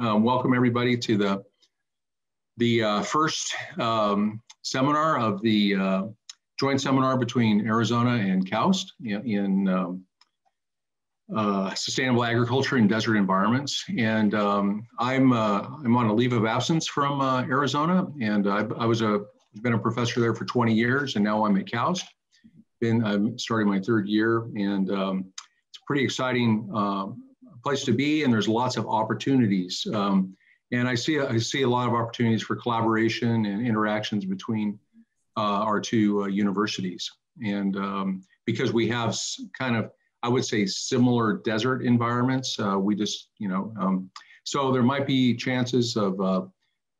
um, welcome everybody to the the uh, first um, seminar of the uh, joint seminar between Arizona and KAUST in, in um, uh, sustainable agriculture in desert environments. And um, I'm uh, I'm on a leave of absence from uh, Arizona, and I, I was a been a professor there for 20 years, and now I'm at KAUST. Been I'm starting my third year, and um, it's pretty exciting um, place to be, and there's lots of opportunities. Um, and I see I see a lot of opportunities for collaboration and interactions between uh, our two uh, universities. And um, because we have kind of I would say similar desert environments, uh, we just you know um, so there might be chances of uh,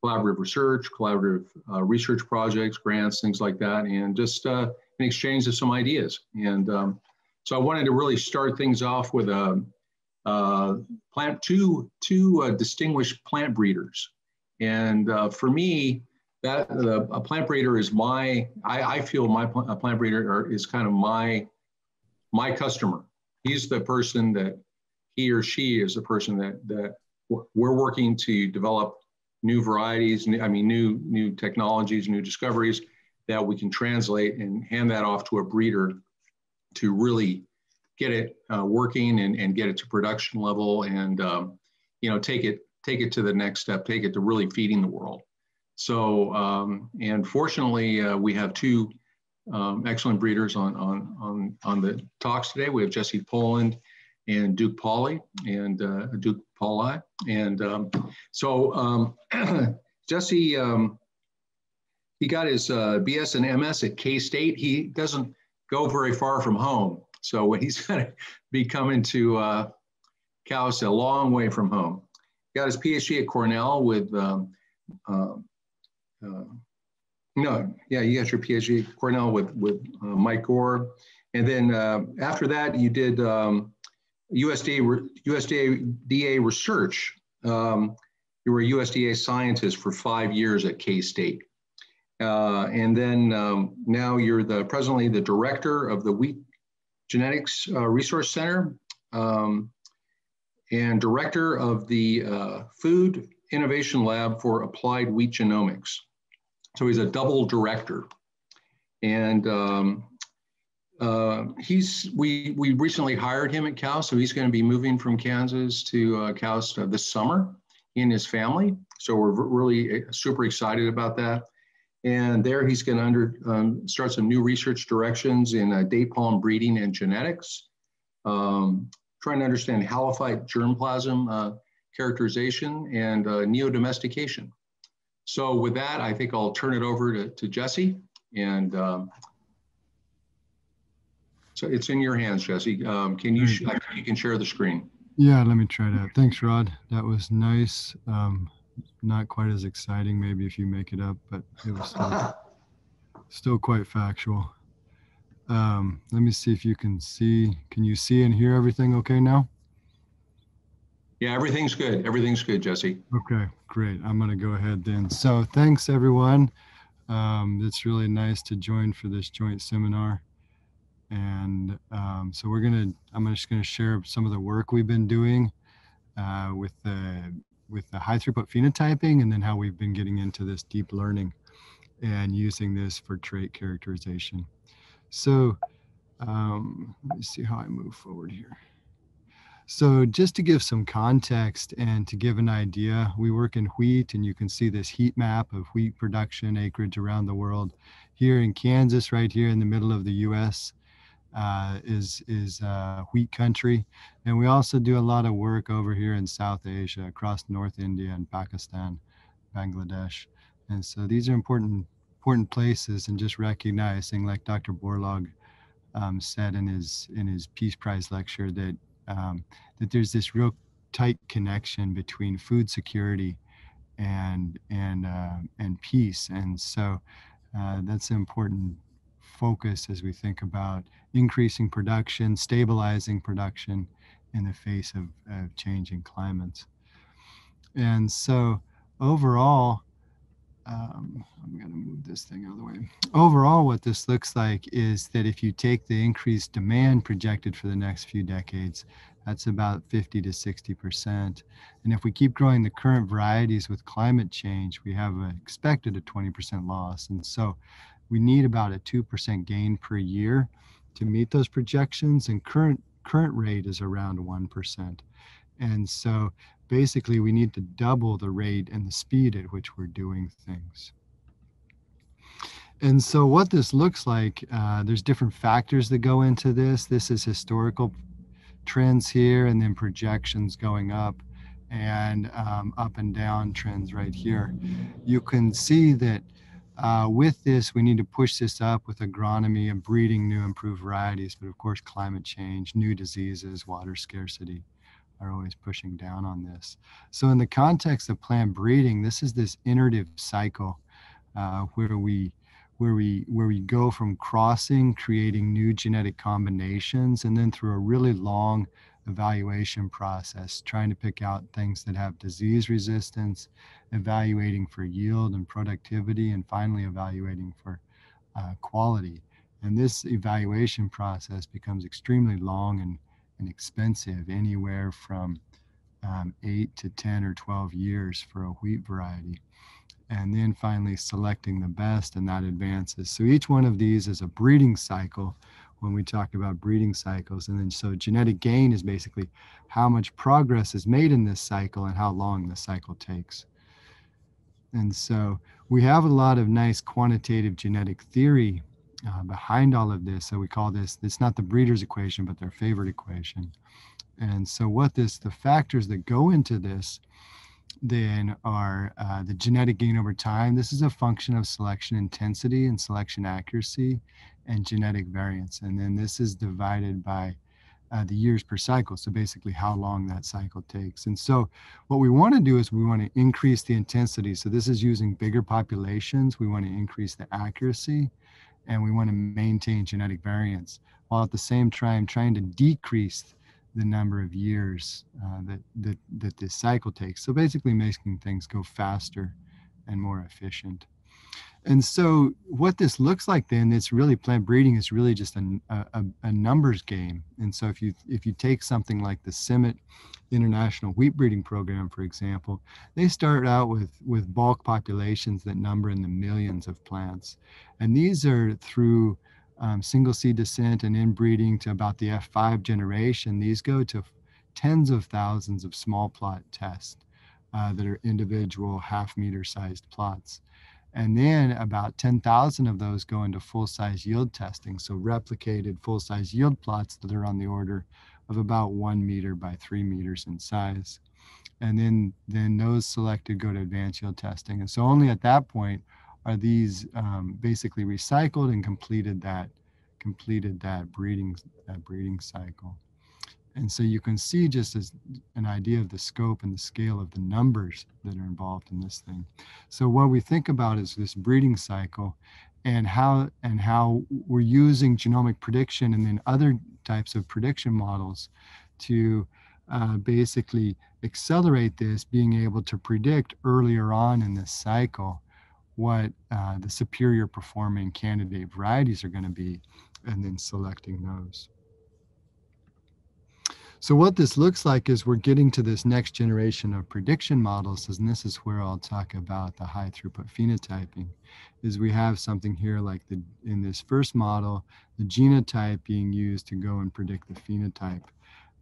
collaborative research, collaborative uh, research projects, grants, things like that, and just uh, an exchange of some ideas. And um, so I wanted to really start things off with a um, uh, plant two two uh, distinguished plant breeders, and uh, for me, that a plant breeder is my I, I feel my pl- plant breeder is kind of my my customer. He's the person that he or she is the person that that we're working to develop new varieties. I mean, new new technologies, new discoveries that we can translate and hand that off to a breeder to really get it uh, working and, and get it to production level and um, you know take it take it to the next step take it to really feeding the world. So um, and fortunately uh, we have two um, excellent breeders on, on on on the talks today. We have jesse poland and duke pauli and uh, duke pauli and um, so um, jesse um, he got his uh, bs and ms at k-state. He doesn't go very far from home so when he's going to be coming to uh, KAUST a long way from home. Got his PhD at Cornell with, um, uh, uh, no, yeah, you got your PhD at Cornell with, with uh, Mike Gore. And then uh, after that, you did um, USDA, USDA research. Um, you were a USDA scientist for five years at K-State. Uh, and then um, now you're the presently the director of the Wheat Genetics uh, Resource Center um, and director of the uh, Food Innovation Lab for Applied Wheat Genomics. So he's a double director. And um, uh, he's we we recently hired him at Cal, so he's going to be moving from Kansas to uh, KAUST uh, this summer in his family. So we're really super excited about that. And there he's going to under, um, start some new research directions in uh, date palm breeding and genetics, um, trying to understand halophyte germplasm uh, characterization and uh, neodomestication. So with that, I think I'll turn it over to, to Jesse. And um, so it's in your hands, Jesse. Um, can you, you can share the screen. Yeah, let me try that. Thanks, Rod. That was nice. Um, not quite as exciting maybe if you make it up, but it was still, still quite factual. Um, let me see if you can see. Can you see and hear everything okay now? Yeah, everything's good. Everything's good, Jesse. Okay, great. I'm going to go ahead then. So thanks, everyone. Um, it's really nice to join for this joint seminar. And um, so we're going to, I'm just going to share some of the work we've been doing uh, with the with the high throughput phenotyping and then how we've been getting into this deep learning and using this for trait characterization. So um, let me see how I move forward here. So just to give some context and to give an idea, we work in wheat and you can see this heat map of wheat production acreage around the world. Here in Kansas, right here in the middle of the US, uh, is is uh, wheat country, and we also do a lot of work over here in South Asia, across North India and Pakistan, Bangladesh, and so these are important important places. And just recognizing, like Dr. Borlaug um, said in his in his Peace Prize lecture, that um, that there's this real tight connection between food security and and uh, and peace, and so uh, that's an important focus as we think about increasing production, stabilizing production in the face of, of changing climates. And so overall, um, I'm going to move this thing out of the way. Overall, what this looks like is that if you take the increased demand projected for the next few decades, that's about 50 to 60%. And if we keep growing the current varieties with climate change, we have a, expected a 20% loss. And so we need about a 2% gain per year to meet those projections. And current current rate is around 1%. And so basically we need to double the rate and the speed at which we're doing things. And so what this looks like, uh, there's different factors that go into this. This is historical trends here and then projections going up and um, up and down trends right here. You can see that uh, with this, we need to push this up with agronomy and breeding new improved varieties, but of course, climate change, new diseases, water scarcity are always pushing down on this. So in the context of plant breeding, this is this iterative cycle uh, where we where we where we go from crossing, creating new genetic combinations, and then through a really long evaluation process, trying to pick out things that have disease resistance, evaluating for yield and productivity, and finally evaluating for uh, quality. And this evaluation process becomes extremely long and, and expensive, anywhere from um, eight to 10 or 12 years for a wheat variety and then finally selecting the best and that advances. So each one of these is a breeding cycle when we talk about breeding cycles. And then so genetic gain is basically how much progress is made in this cycle and how long the cycle takes. And so we have a lot of nice quantitative genetic theory uh, behind all of this. So we call this, it's not the breeder's equation, but their favorite equation. And so what this, the factors that go into this then are uh, the genetic gain over time. This is a function of selection intensity and selection accuracy and genetic variance. And then this is divided by uh, the years per cycle. So basically how long that cycle takes. And so what we want to do is we want to increase the intensity. So this is using bigger populations. We want to increase the accuracy and we want to maintain genetic variance while at the same time trying to decrease the number of years uh, that, that, that this cycle takes. So basically making things go faster and more efficient. And so what this looks like then, it's really plant breeding is really just a, a, a, numbers game. And so if you if you take something like the CIMMYT International Wheat Breeding Program, for example, they start out with, with bulk populations that number in the millions of plants. And these are through um, single seed descent and inbreeding to about the F5 generation, these go to tens of thousands of small plot tests uh, that are individual half meter sized plots. And then about 10,000 of those go into full size yield testing. So replicated full size yield plots that are on the order of about one meter by three meters in size. And then, then those selected go to advanced yield testing. And so only at that point are these um, basically recycled and completed that completed that breeding that breeding cycle. And so you can see just as an idea of the scope and the scale of the numbers that are involved in this thing. So what we think about is this breeding cycle and how and how we're using genomic prediction and then other types of prediction models to uh, basically accelerate this, being able to predict earlier on in this cycle what uh, the superior performing candidate varieties are going to be, and then selecting those. So what this looks like is we're getting to this next generation of prediction models, and this is where I'll talk about the high throughput phenotyping, is we have something here like the in this first model, the genotype being used to go and predict the phenotype.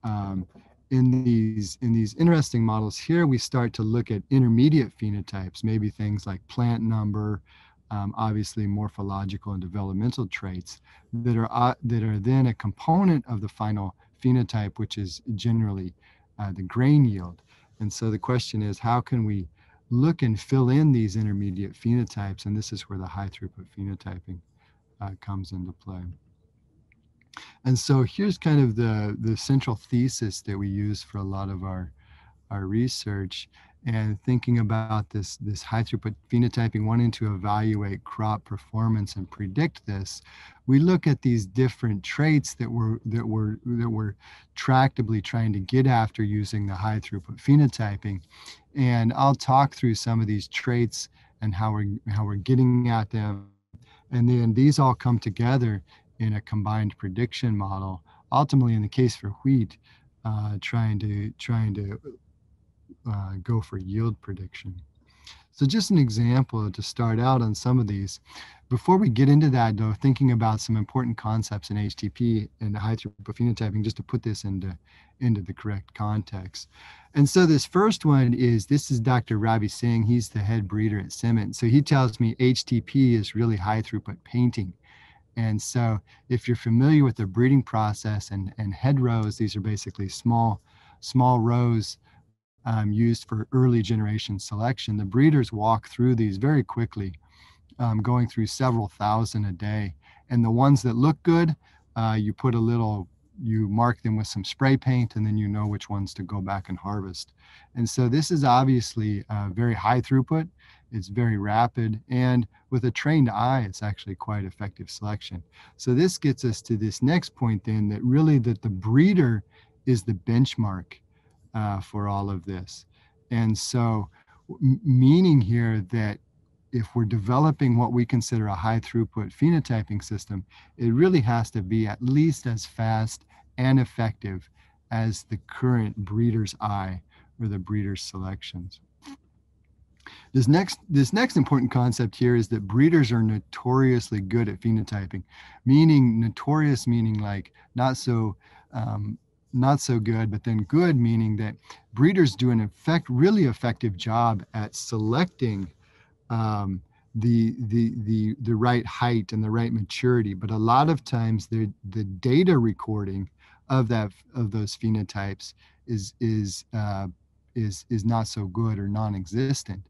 Um, in these in these interesting models here, we start to look at intermediate phenotypes, maybe things like plant number, um, obviously morphological and developmental traits that are uh, that are then a component of the final phenotype, which is generally uh, the grain yield. And so the question is, how can we look and fill in these intermediate phenotypes? And this is where the high throughput phenotyping uh, comes into play. And so here's kind of the, the central thesis that we use for a lot of our, our research and thinking about this, this high throughput phenotyping, wanting to evaluate crop performance and predict this, we look at these different traits that we're, that we're, that we're tractably trying to get after using the high throughput phenotyping. And I'll talk through some of these traits and how we're, how we're getting at them. And then these all come together in a combined prediction model. Ultimately, in the case for wheat, uh, trying to trying to uh, go for yield prediction. So just an example to start out on some of these. Before we get into that, though, thinking about some important concepts in HTP and high throughput phenotyping, just to put this into, into the correct context. And so this first one is, this is Dr. Ravi Singh. He's the head breeder at CIMMYT. So he tells me HTP is really high throughput painting. And so if you're familiar with the breeding process and, and head rows, these are basically small, small rows um, used for early generation selection. The breeders walk through these very quickly um, going through several thousand a day. And the ones that look good, uh, you put a little, you mark them with some spray paint, and then you know which ones to go back and harvest. And so this is obviously uh, very high throughput. It's very rapid, and with a trained eye, it's actually quite effective selection. So this gets us to this next point then that really that the breeder is the benchmark uh, for all of this. And so meaning here that if we're developing what we consider a high throughput phenotyping system, it really has to be at least as fast and effective as the current breeder's eye or the breeder's selections. This next, this next important concept here is that breeders are notoriously good at phenotyping, meaning notorious meaning like not so um, not so good, but then good meaning that breeders do an effect really effective job at selecting um, the the the the right height and the right maturity. But a lot of times the the data recording of that of those phenotypes is is uh, is is not so good or non-existent,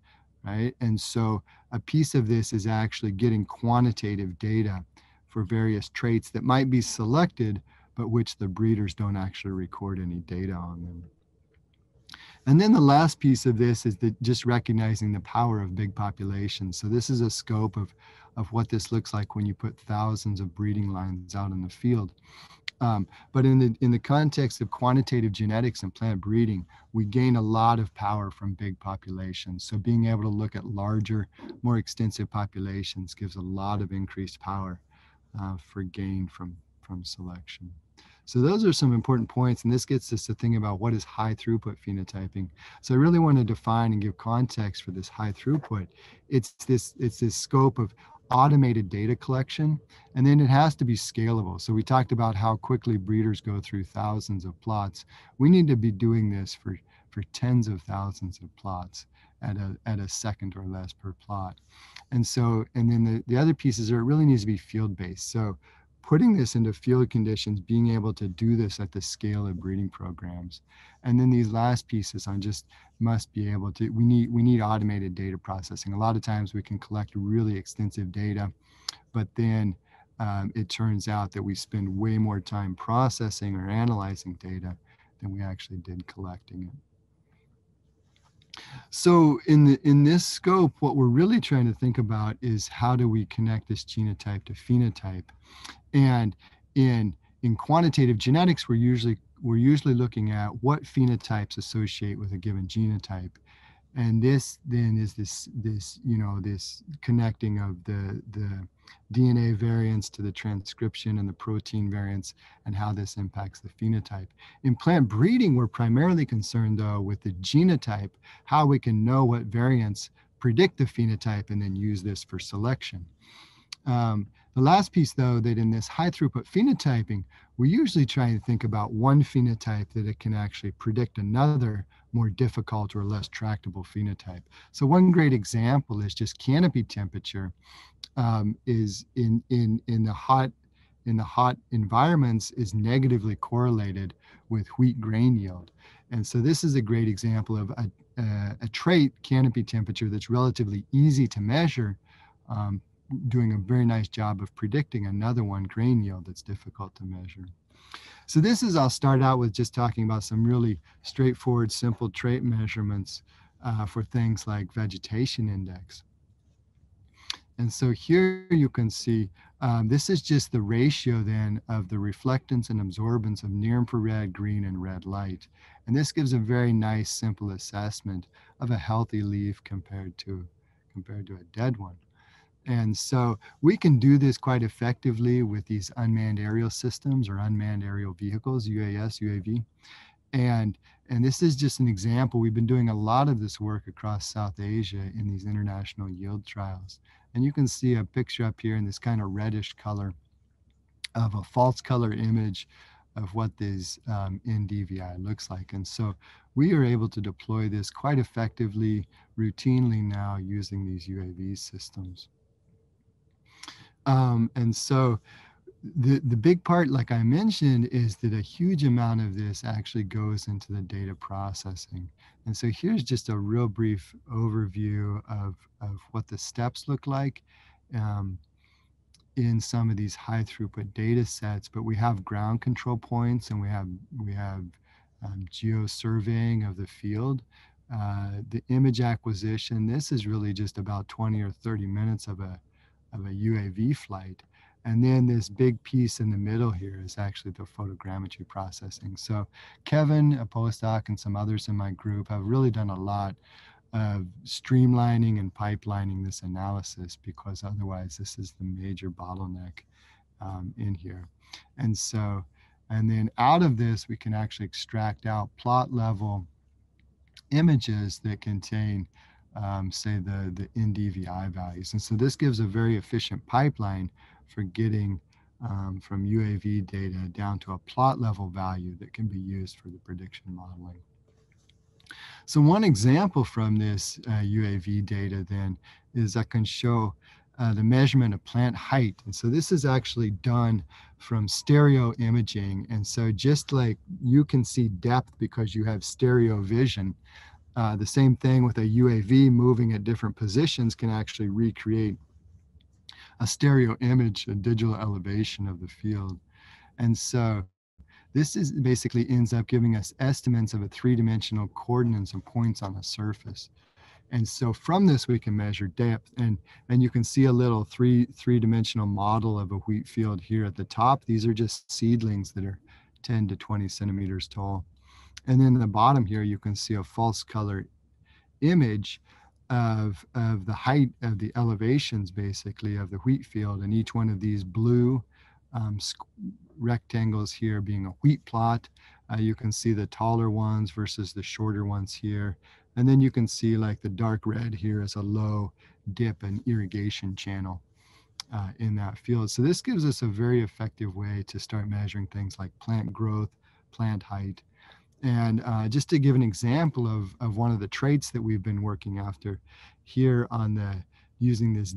right? And so a piece of this is actually getting quantitative data for various traits that might be selected, but which the breeders don't actually record any data on them. And then the last piece of this is that just recognizing the power of big populations. So this is a scope of, of what this looks like when you put thousands of breeding lines out in the field. Um, but in the in the context of quantitative genetics and plant breeding, we gain a lot of power from big populations. So being able to look at larger, more extensive populations gives a lot of increased power uh, for gain from from selection. So those are some important points, and this gets us to think about what is high throughput phenotyping. So I really want to define and give context for this high throughput. It's this it's this scope of automated data collection, and then it has to be scalable. So we talked about how quickly breeders go through thousands of plots. We need to be doing this for for tens of thousands of plots at a, at a second or less per plot. And so, and then the, the other pieces are it really needs to be field based. So putting this into field conditions, being able to do this at the scale of breeding programs. And then these last pieces on just must be able to, we need, we need automated data processing. A lot of times we can collect really extensive data, but then um, it turns out that we spend way more time processing or analyzing data than we actually did collecting it. So in the in this scope, what we're really trying to think about is how do we connect this genotype to phenotype, and in in quantitative genetics, we're usually we're usually looking at what phenotypes associate with a given genotype, and this then is this this you know this connecting of the the DNA variants to the transcription and the protein variants and how this impacts the phenotype. In plant breeding, we're primarily concerned though with the genotype, how we can know what variants predict the phenotype and then use this for selection. Um, the last piece though, that in this high throughput phenotyping, we usually try and think about one phenotype that it can actually predict another more difficult or less tractable phenotype. So one great example is just canopy temperature um, is in, in, in the hot in the hot environments is negatively correlated with wheat grain yield. And so this is a great example of a, a, a trait canopy temperature that's relatively easy to measure, um, doing a very nice job of predicting another one grain yield that's difficult to measure. So this is, I'll start out with just talking about some really straightforward, simple trait measurements uh, for things like vegetation index. And so here you can see, um, this is just the ratio then of the reflectance and absorbance of near infrared, green, and red light. And this gives a very nice, simple assessment of a healthy leaf compared to, compared to a dead one. And so we can do this quite effectively with these unmanned aerial systems or unmanned aerial vehicles, UAS, UAV. and and this is just an example. We've been doing a lot of this work across South Asia in these international yield trials. And you can see a picture up here in this kind of reddish color of a false color image of what this um, NDVI looks like. And so we are able to deploy this quite effectively, routinely now using these UAV systems. Um, and so the, the big part, like I mentioned, is that a huge amount of this actually goes into the data processing. And so here's just a real brief overview of, of what the steps look like um, in some of these high throughput data sets. But we have ground control points and we have, we have um, geo surveying of the field. Uh, the image acquisition, this is really just about 20 or 30 minutes of a, of a UAV flight. And then this big piece in the middle here is actually the photogrammetry processing. So Kevin, a postdoc, and some others in my group have really done a lot of streamlining and pipelining this analysis because otherwise this is the major bottleneck um, in here. And so, and then out of this, we can actually extract out plot level images that contain um, say the, the NDVI values. And so this gives a very efficient pipeline for getting um, from UAV data down to a plot level value that can be used for the prediction modeling. So one example from this uh, UAV data then is I can show uh, the measurement of plant height. And so this is actually done from stereo imaging. And so just like you can see depth because you have stereo vision, uh, the same thing with a UAV moving at different positions can actually recreate a stereo image, a digital elevation of the field. And so this is basically ends up giving us estimates of a three-dimensional coordinates and points on a surface. And so from this, we can measure depth and, and you can see a little three, three-dimensional model of a wheat field here at the top. These are just seedlings that are 10 to 20 centimeters tall. And then the bottom here, you can see a false color image of, of the height of the elevations basically of the wheat field and each one of these blue um, rectangles here being a wheat plot. Uh, you can see the taller ones versus the shorter ones here. And then you can see like the dark red here is a low dip and irrigation channel uh, in that field. So this gives us a very effective way to start measuring things like plant growth, plant height, and uh, just to give an example of, of one of the traits that we've been working after here on the using this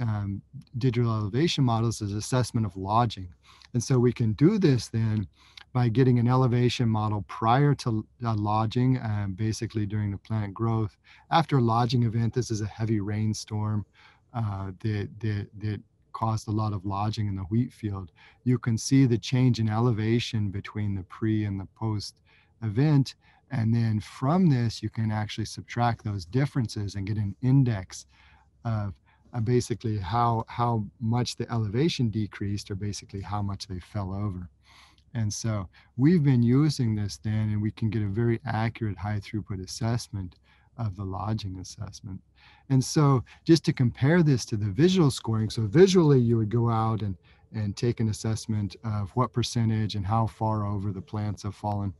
um, digital elevation models as assessment of lodging. And so we can do this then by getting an elevation model prior to uh, lodging, uh, basically during the plant growth. After a lodging event, this is a heavy rainstorm uh, that, that, that caused a lot of lodging in the wheat field. You can see the change in elevation between the pre and the post event. And then from this, you can actually subtract those differences and get an index of uh, basically how, how much the elevation decreased or basically how much they fell over. And so we've been using this then, and we can get a very accurate high throughput assessment of the lodging assessment. And so just to compare this to the visual scoring, so visually you would go out and, and take an assessment of what percentage and how far over the plants have fallen.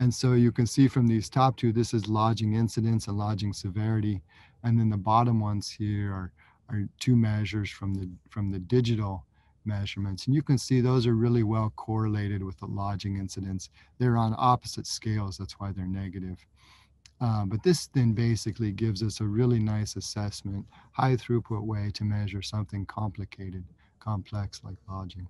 And so you can see from these top two, this is lodging incidence and lodging severity. And then the bottom ones here are, are two measures from the, from the digital measurements. And you can see those are really well correlated with the lodging incidence. They're on opposite scales, that's why they're negative. Uh, but this then basically gives us a really nice assessment, high throughput way to measure something complicated, complex like lodging.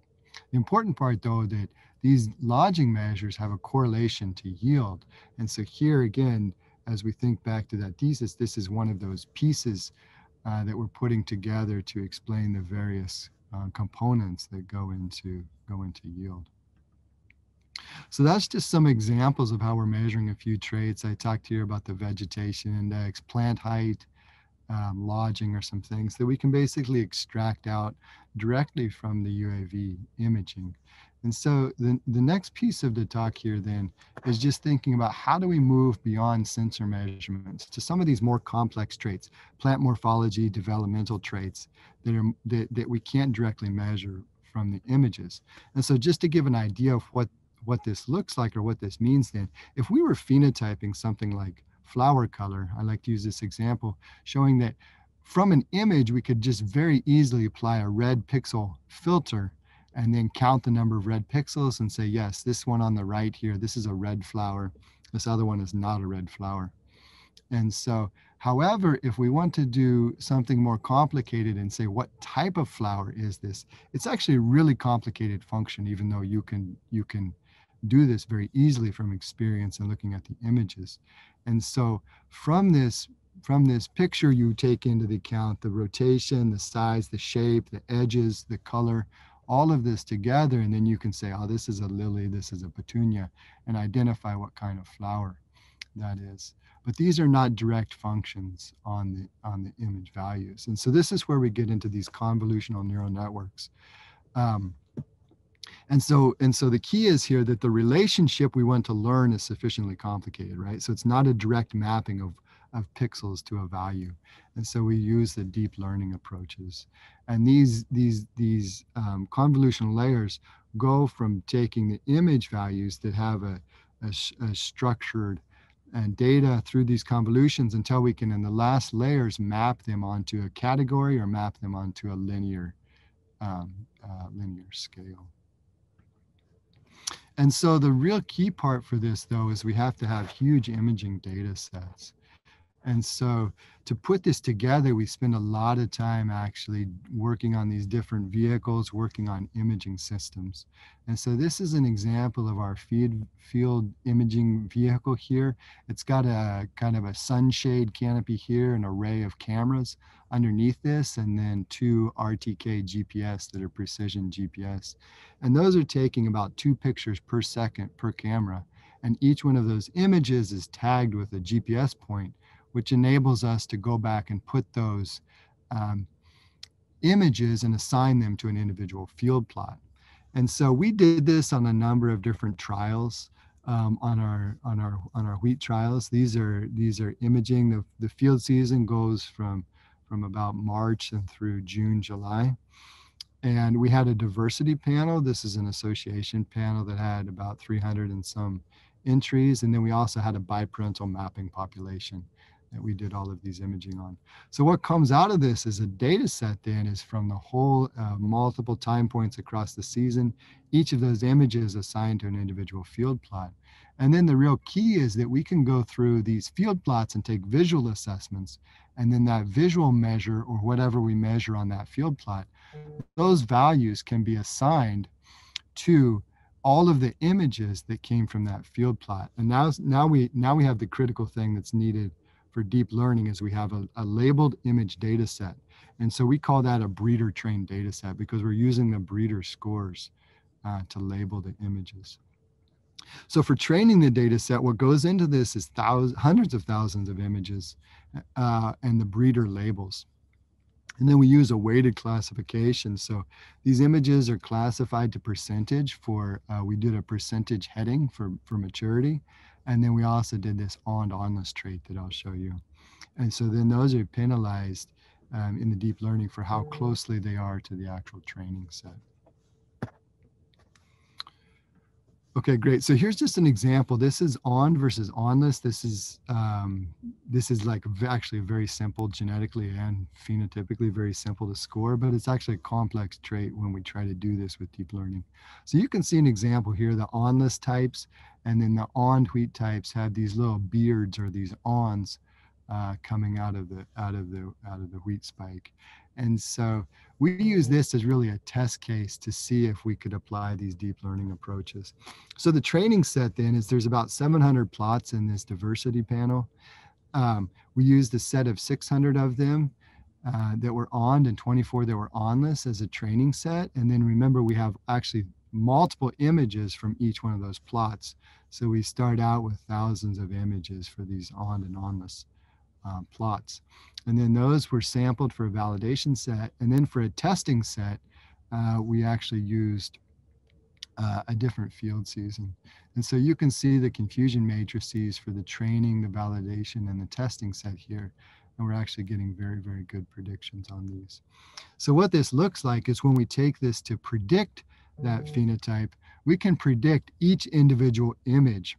The important part though that these lodging measures have a correlation to yield. And so here again, as we think back to that thesis, this is one of those pieces uh, that we're putting together to explain the various uh, components that go into, go into yield. So that's just some examples of how we're measuring a few traits. I talked here about the vegetation index, plant height, um, lodging or some things that we can basically extract out directly from the UAV imaging. And so the, the next piece of the talk here then is just thinking about how do we move beyond sensor measurements to some of these more complex traits, plant morphology, developmental traits that, are, that, that we can't directly measure from the images. And so just to give an idea of what, what this looks like or what this means then, if we were phenotyping something like flower color, I like to use this example, showing that from an image, we could just very easily apply a red pixel filter and then count the number of red pixels and say, yes, this one on the right here, this is a red flower. This other one is not a red flower. And so, however, if we want to do something more complicated and say, what type of flower is this? It's actually a really complicated function, even though you can, you can do this very easily from experience and looking at the images. And so from this from this picture, you take into the account the rotation, the size, the shape, the edges, the color, all of this together. And then you can say, oh, this is a lily, this is a petunia, and identify what kind of flower that is. But these are not direct functions on the, on the image values. And so this is where we get into these convolutional neural networks. Um, and so and so the key is here that the relationship we want to learn is sufficiently complicated right so it's not a direct mapping of of pixels to a value. And so we use the deep learning approaches. And these, these, these um, convolutional layers go from taking the image values that have a, a, a structured and data through these convolutions until we can in the last layers map them onto a category or map them onto a linear um, uh, linear scale. And so the real key part for this though is we have to have huge imaging data sets. And so to put this together, we spend a lot of time actually working on these different vehicles, working on imaging systems. And so this is an example of our field, field imaging vehicle here. It's got a kind of a sunshade canopy here, an array of cameras underneath this, and then two RTK GPS that are precision GPS. And those are taking about two pictures per second per camera. And each one of those images is tagged with a GPS point which enables us to go back and put those um, images and assign them to an individual field plot. And so we did this on a number of different trials um, on our on our on our wheat trials. These are these are imaging. The, the field season goes from from about March and through June, July. And we had a diversity panel. This is an association panel that had about 300 and some entries. And then we also had a biparental mapping population that we did all of these imaging on. So what comes out of this is a data set then is from the whole uh, multiple time points across the season, each of those images assigned to an individual field plot. And then the real key is that we can go through these field plots and take visual assessments. And then that visual measure or whatever we measure on that field plot, those values can be assigned to all of the images that came from that field plot. And now, now we now we have the critical thing that's needed for deep learning is we have a, a labeled image data set. And so we call that a breeder trained data set because we're using the breeder scores uh, to label the images. So for training the data set, what goes into this is thousands, hundreds of thousands of images uh, and the breeder labels. And then we use a weighted classification. So these images are classified to percentage for, uh, we did a percentage heading for, for maturity. And then we also did this awn-awnless trait that I'll show you. And so then those are penalized um, in the deep learning for how closely they are to the actual training set. Okay, great. So here's just an example. This is awn versus awnless. This is um, this is like actually very simple genetically and phenotypically very simple to score, but it's actually a complex trait when we try to do this with deep learning. So you can see an example here. The awnless types and then the awn wheat types have these little beards or these awns uh, coming out of the out of the out of the wheat spike. And so we use this as really a test case to see if we could apply these deep learning approaches. So the training set then is there's about 700 plots in this diversity panel. Um, we used a set of 600 of them uh, that were awn and 24 that were awnless as a training set. And then remember, we have actually multiple images from each one of those plots. So we start out with thousands of images for these awn and awnless uh, plots. And then those were sampled for a validation set. And then for a testing set, uh, we actually used uh, a different field season. And so you can see the confusion matrices for the training, the validation, and the testing set here. And we're actually getting very, very good predictions on these. So what this looks like is when we take this to predict that phenotype, we can predict each individual image.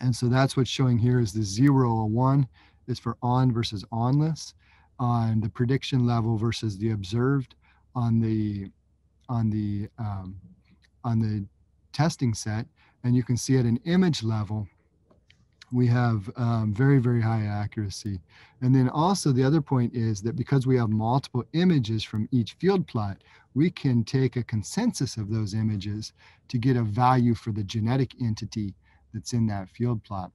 And so that's what's showing here is the zero or one is for awn versus awnless on the prediction level versus the observed on the on the um, on the testing set and you can see at an image level we have um, very very high accuracy and then also the other point is that because we have multiple images from each field plot we can take a consensus of those images to get a value for the genetic entity that's in that field plot.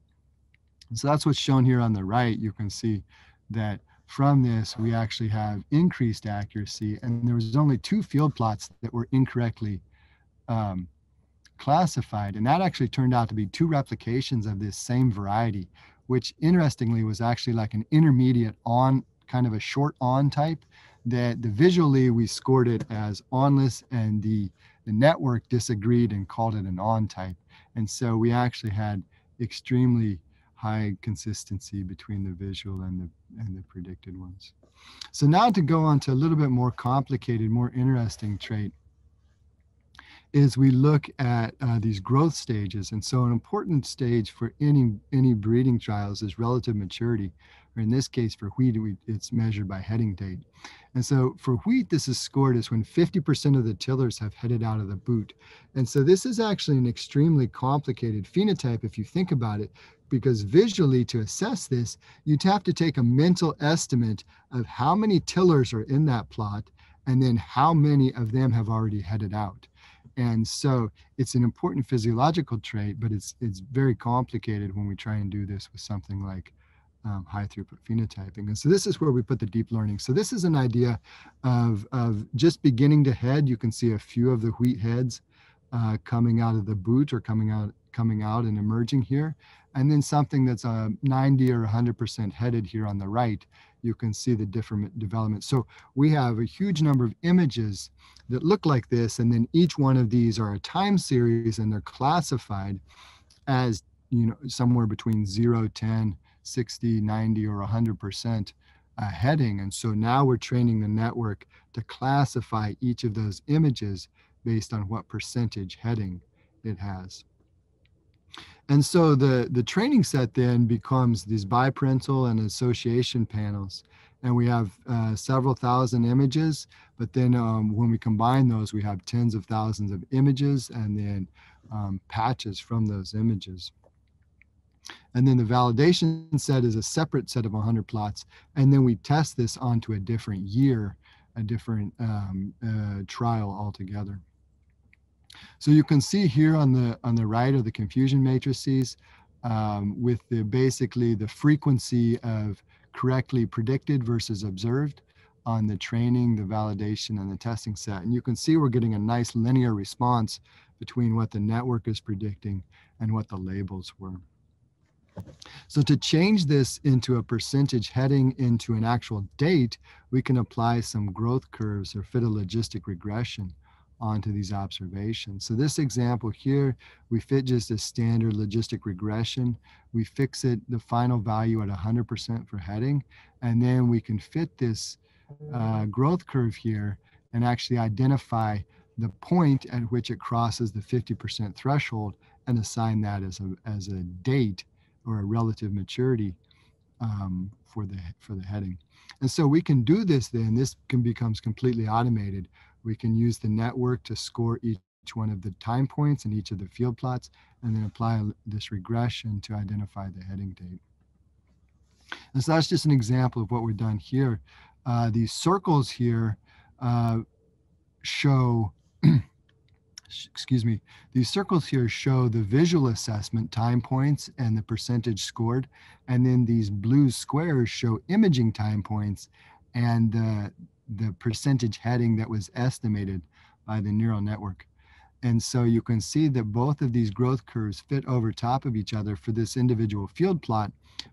So that's what's shown here on the right. You can see that from this, we actually have increased accuracy, and there was only two field plots that were incorrectly um, classified, and that actually turned out to be two replications of this same variety, which interestingly was actually like an intermediate awn, kind of a short awn type, that the visually we scored it as awnless, and the, the network disagreed and called it an awn type. And so we actually had extremely high consistency between the visual and the and the predicted ones. So now to go on to a little bit more complicated, more interesting trait is we look at uh, these growth stages. And so an important stage for any any breeding trials is relative maturity, or in this case for wheat, it's measured by heading date. And so for wheat, this is scored as when 50% of the tillers have headed out of the boot. And so this is actually an extremely complicated phenotype if you think about it, because visually to assess this, you'd have to take a mental estimate of how many tillers are in that plot and then how many of them have already headed out. And so it's an important physiological trait, but it's it's very complicated when we try and do this with something like um, high throughput phenotyping. And so this is where we put the deep learning. So this is an idea of, of just beginning to head. You can see a few of the wheat heads uh, coming out of the boot or coming out coming out and emerging here and then something that's uh, 90 or 100% headed here on the right, you can see the different development. So we have a huge number of images that look like this, and then each one of these are a time series and they're classified as, you know, somewhere between 0, 10, 60, 90, or 100% uh, heading. And so now we're training the network to classify each of those images based on what percentage heading it has. And so the, the training set then becomes these biparental and association panels. And we have uh, several thousand images, but then um, when we combine those, we have tens of thousands of images and then um, patches from those images. And then the validation set is a separate set of 100 plots. And then we test this onto a different year, a different um, uh, trial altogether. So you can see here on the on the right are the confusion matrices um, with the basically the frequency of correctly predicted versus observed on the training, the validation, and the testing set. And you can see we're getting a nice linear response between what the network is predicting and what the labels were. So to change this into a percentage heading into an actual date, we can apply some growth curves or fit logistic regression onto these observations. So this example here, we fit just a standard logistic regression. We fix it, the final value at 100% for heading, and then we can fit this uh, growth curve here and actually identify the point at which it crosses the 50% threshold and assign that as a, as a date or a relative maturity um, for the for the heading. And so we can do this then, this can becomes completely automated we can use the network to score each one of the time points in each of the field plots and then apply this regression to identify the heading date. And so that's just an example of what we've done here. Uh, these circles here uh, show, excuse me, these circles here show the visual assessment time points and the percentage scored. And then these blue squares show imaging time points and the the percentage heading that was estimated by the neural network. And so you can see that both of these growth curves fit over top of each other for this individual field plot.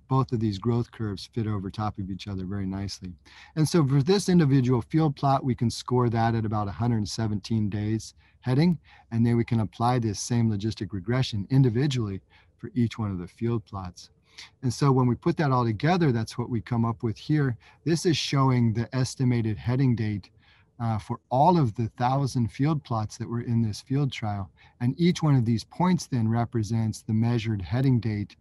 Both of these growth curves fit over top of each other very nicely. And so for this individual field plot, we can score that at about 117 days heading, and then we can apply this same logistic regression individually for each one of the field plots. And so when we put that all together, that's what we come up with here. This is showing the estimated heading date uh, for all of the thousand field plots that were in this field trial. And each one of these points then represents the measured heading date,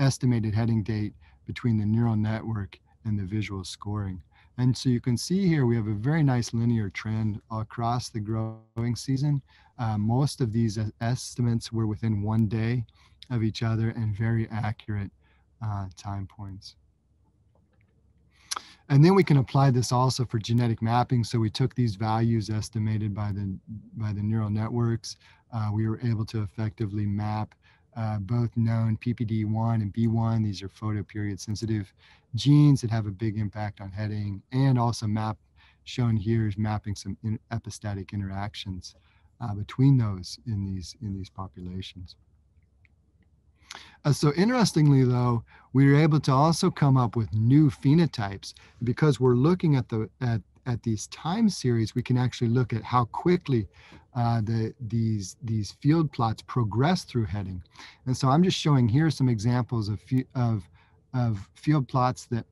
estimated heading date between the neural network and the visual scoring. And so you can see here we have a very nice linear trend across the growing season. Uh, most of these estimates were within one day of each other and very accurate uh, time points. And then we can apply this also for genetic mapping. So we took these values estimated by the, by the neural networks. Uh, we were able to effectively map uh, both known PPD1 and B1. These are photoperiod sensitive genes that have a big impact on heading and also map shown here is mapping some in epistatic interactions uh, between those in these in these populations. Uh, so interestingly, though, we were able to also come up with new phenotypes because we're looking at the at at these time series. We can actually look at how quickly uh, the these these field plots progress through heading. And so I'm just showing here some examples of of of field plots that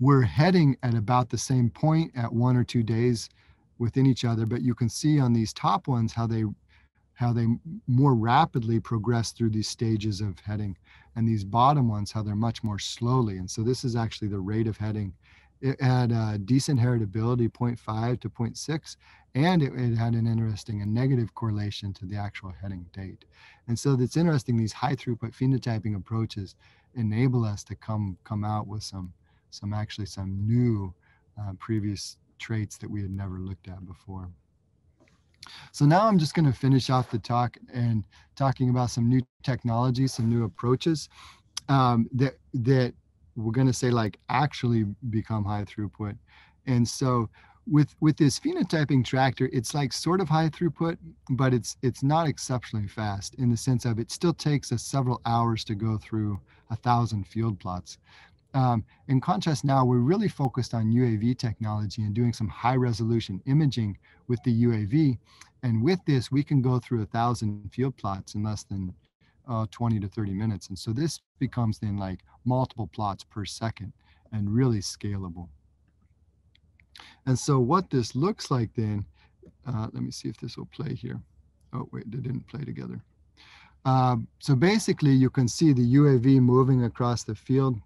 were heading at about the same point at one or two days within each other. But you can see on these top ones how they how they more rapidly progress through these stages of heading and these bottom ones how they're much more slowly and so this is actually the rate of heading it had a decent heritability 0.5 to 0.6 and it, it, had an interesting and negative correlation to the actual heading date. And so it's interesting these high throughput phenotyping approaches enable us to come come out with some some actually some new uh, previous traits that we had never looked at before. So now I'm just going to finish off the talk and talking about some new technologies, some new approaches um, that that we're going to say like actually become high throughput. And so with with this phenotyping tractor, it's like sort of high throughput, but it's it's not exceptionally fast in the sense of it still takes us several hours to go through a thousand field plots. Um, in contrast, now we're really focused on UAV technology and doing some high resolution imaging with the UAV. And with this, we can go through a thousand field plots in less than uh, 20 to 30 minutes. And so this becomes then like multiple plots per second and really scalable. And so what this looks like then, uh, let me see if this will play here. Oh, wait, they didn't play together. Uh, so basically you can see the UAV moving across the field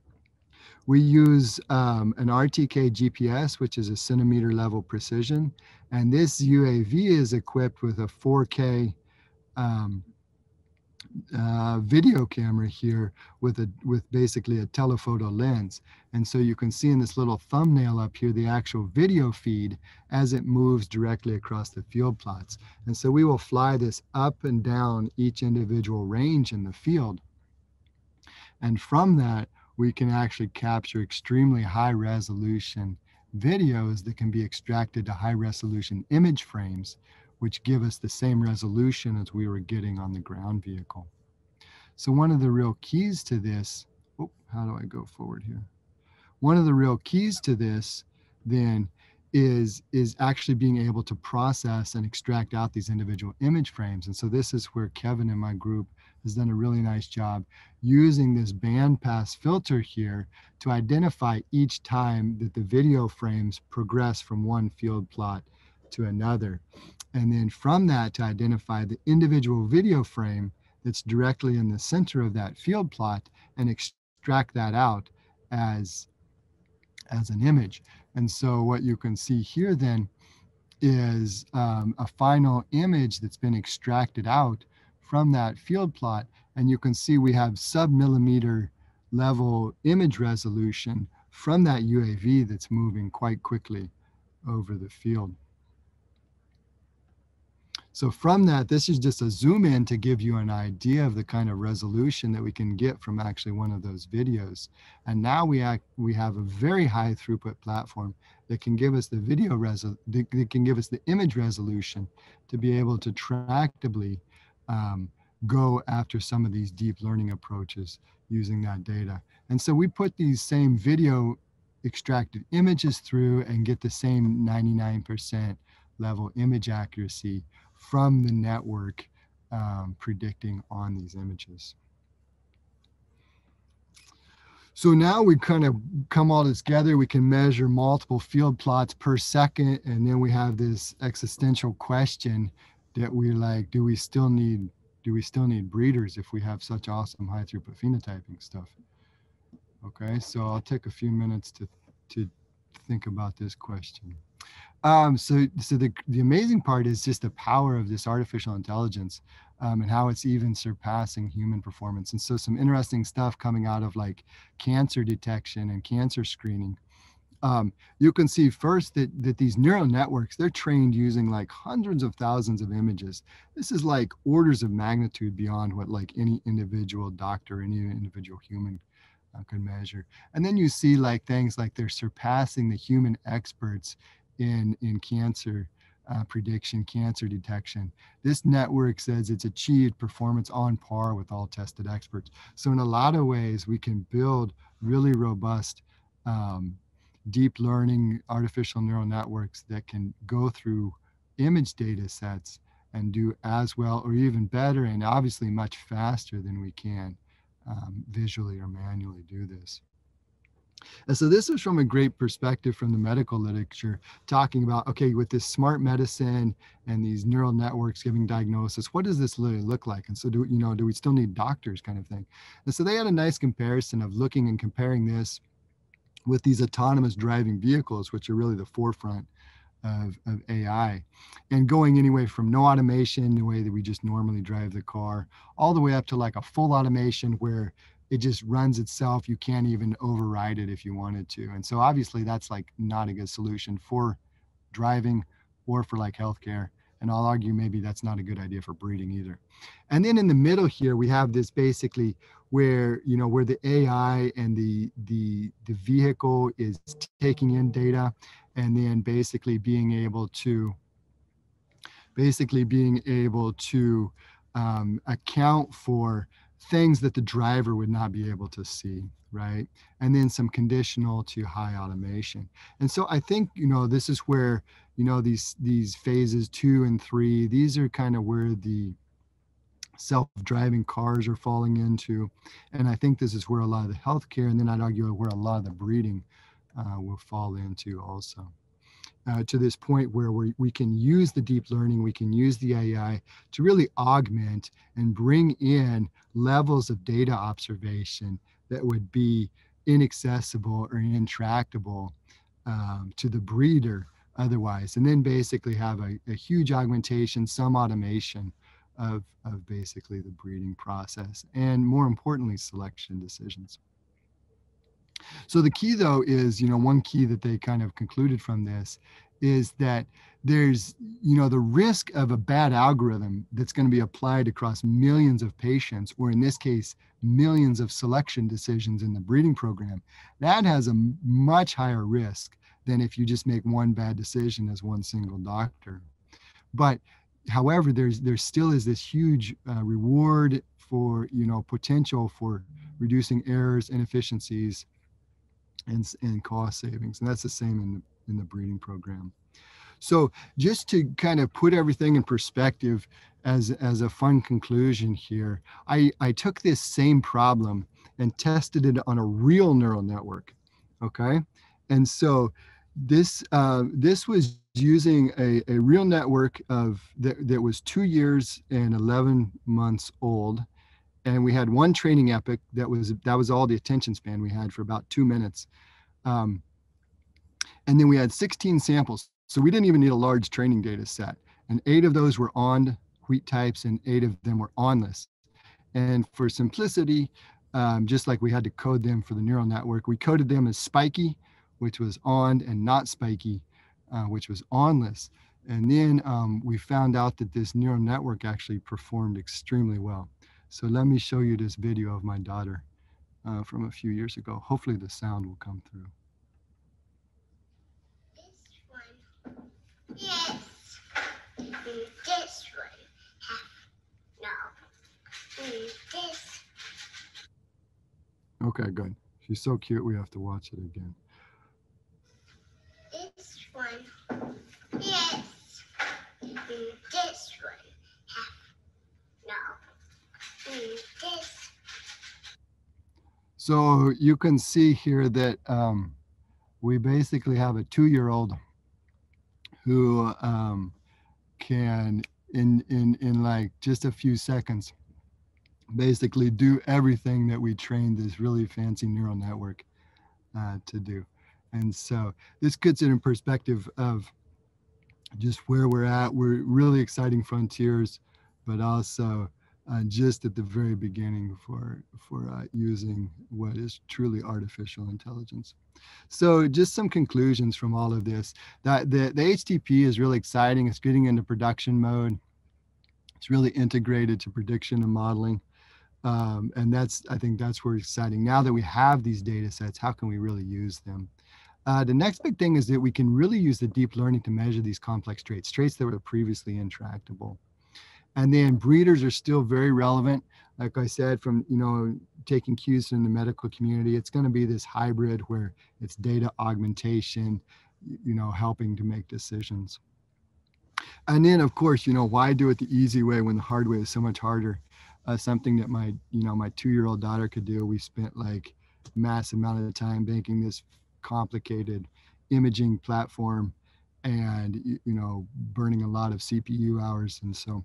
we use um, an RTK GPS, which is a centimeter level precision. And this UAV is equipped with a 4K um, uh, video camera here with a with basically a telephoto lens. And so you can see in this little thumbnail up here the actual video feed as it moves directly across the field plots. And so we will fly this up and down each individual range in the field. And from that, we can actually capture extremely high resolution videos that can be extracted to high resolution image frames, which give us the same resolution as we were getting on the ground vehicle. So one of the real keys to this, oh, how do I go forward here? One of the real keys to this then is is actually being able to process and extract out these individual image frames. And so this is where Kevin and my group has done a really nice job using this bandpass filter here to identify each time that the video frames progress from one field plot to another. And then from that to identify the individual video frame that's directly in the center of that field plot and extract that out as, as an image. And so what you can see here then is um, a final image that's been extracted out from that field plot. And you can see we have sub-millimeter level image resolution from that UAV that's moving quite quickly over the field. So from that, this is just a zoom in to give you an idea of the kind of resolution that we can get from actually one of those videos. And now we act, we have a very high throughput platform that can give us the video resol that can give us the image resolution to be able to tractably um, go after some of these deep learning approaches using that data. And so we put these same video extracted images through and get the same 99% level image accuracy from the network um, predicting on these images. So now we kind of come all this together. We can measure multiple field plots per second. And then we have this existential question that we like, do we still need, do we still need breeders if we have such awesome high throughput phenotyping stuff? Okay, so I'll take a few minutes to, to think about this question. Um, so, so the, the amazing part is just the power of this artificial intelligence um, and how it's even surpassing human performance. And so some interesting stuff coming out of like cancer detection and cancer screening. Um, you can see first that, that these neural networks, they're trained using like hundreds of thousands of images. This is like orders of magnitude beyond what like any individual doctor, any individual human uh, could measure. And then you see like things like they're surpassing the human experts in, in cancer uh, prediction, cancer detection. This network says it's achieved performance on par with all tested experts. So in a lot of ways, we can build really robust um, deep learning artificial neural networks that can go through image data sets and do as well or even better and obviously much faster than we can um, visually or manually do this. And so this is from a great perspective from the medical literature, talking about, okay, with this smart medicine and these neural networks giving diagnosis, what does this really look like? And so do, you know, do we still need doctors kind of thing? And so they had a nice comparison of looking and comparing this with these autonomous driving vehicles, which are really the forefront of, of AI and going anyway from no automation, the way that we just normally drive the car, all the way up to like a full automation where it just runs itself. You can't even override it if you wanted to. And so obviously that's like not a good solution for driving or for like healthcare. And I'll argue maybe that's not a good idea for breeding either. And then in the middle here, we have this basically where, you know, where the AI and the, the, the vehicle is taking in data and then basically being able to, basically being able to um, account for things that the driver would not be able to see right? And then some conditional to high automation. And so i think you know this is where you know these these phases two and three these are kind of where the self-driving cars are falling into. And i think this is where a lot of the healthcare and then i'd argue where a lot of the breeding uh, will fall into also uh, to this point where we, we can use the deep learning, we can use the AI to really augment and bring in levels of data observation that would be inaccessible or intractable um, to the breeder otherwise. And then basically have a, a huge augmentation, some automation of, of basically the breeding process and more importantly, selection decisions. So the key though is, you know, one key that they kind of concluded from this is that there's, you know, the risk of a bad algorithm that's going to be applied across millions of patients, or in this case, millions of selection decisions in the breeding program. That has a much higher risk than if you just make one bad decision as one single doctor. But however, there's there still is this huge uh, reward for you know potential for reducing errors, and inefficiencies, and, and cost savings. And that's the same in the, in the breeding program. So just to kind of put everything in perspective as, as a fun conclusion here, I, I took this same problem and tested it on a real neural network. Okay. And so this, uh, this was using a, a real network of that, that was two years and 11 months old and we had one training epoch that was that was all the attention span we had for about two minutes. Um, and then we had 16 samples so we didn't even need a large training data set. And eight of those were on wheat types and eight of them were awnless and for simplicity um, just like we had to code them for the neural network we coded them as spiky which was on and not spiky uh, which was awnless and then um, we found out that this neural network actually performed extremely well so let me show you this video of my daughter uh, from a few years ago. Hopefully the sound will come through. This one. Yes. this one. No. this. Okay, good. She's so cute, we have to watch it again. This one. Yes. this one. No. So you can see here that um, we basically have a two-year-old who um, can, in in in like just a few seconds, basically do everything that we trained this really fancy neural network uh, to do. And so this puts it in perspective of just where we're at. We're really exciting frontiers, but also uh, just at the very beginning for for uh, using what is truly artificial intelligence. So just some conclusions from all of this. That the, the HTP is really exciting. It's getting into production mode. It's really integrated to prediction and modeling. Um, and that's I think that's where exciting. Now that we have these data sets, how can we really use them? Uh, the next big thing is that we can really use the deep learning to measure these complex traits, traits that were previously intractable. And then breeders are still very relevant. Like I said, from you know taking cues from the medical community, it's going to be this hybrid where it's data augmentation, you know, helping to make decisions. And then, of course, you know, why do it the easy way when the hard way is so much harder? Uh, something that my you know my two-year-old daughter could do. We spent like massive amount of time making this complicated imaging platform and you know burning a lot of cpu hours and so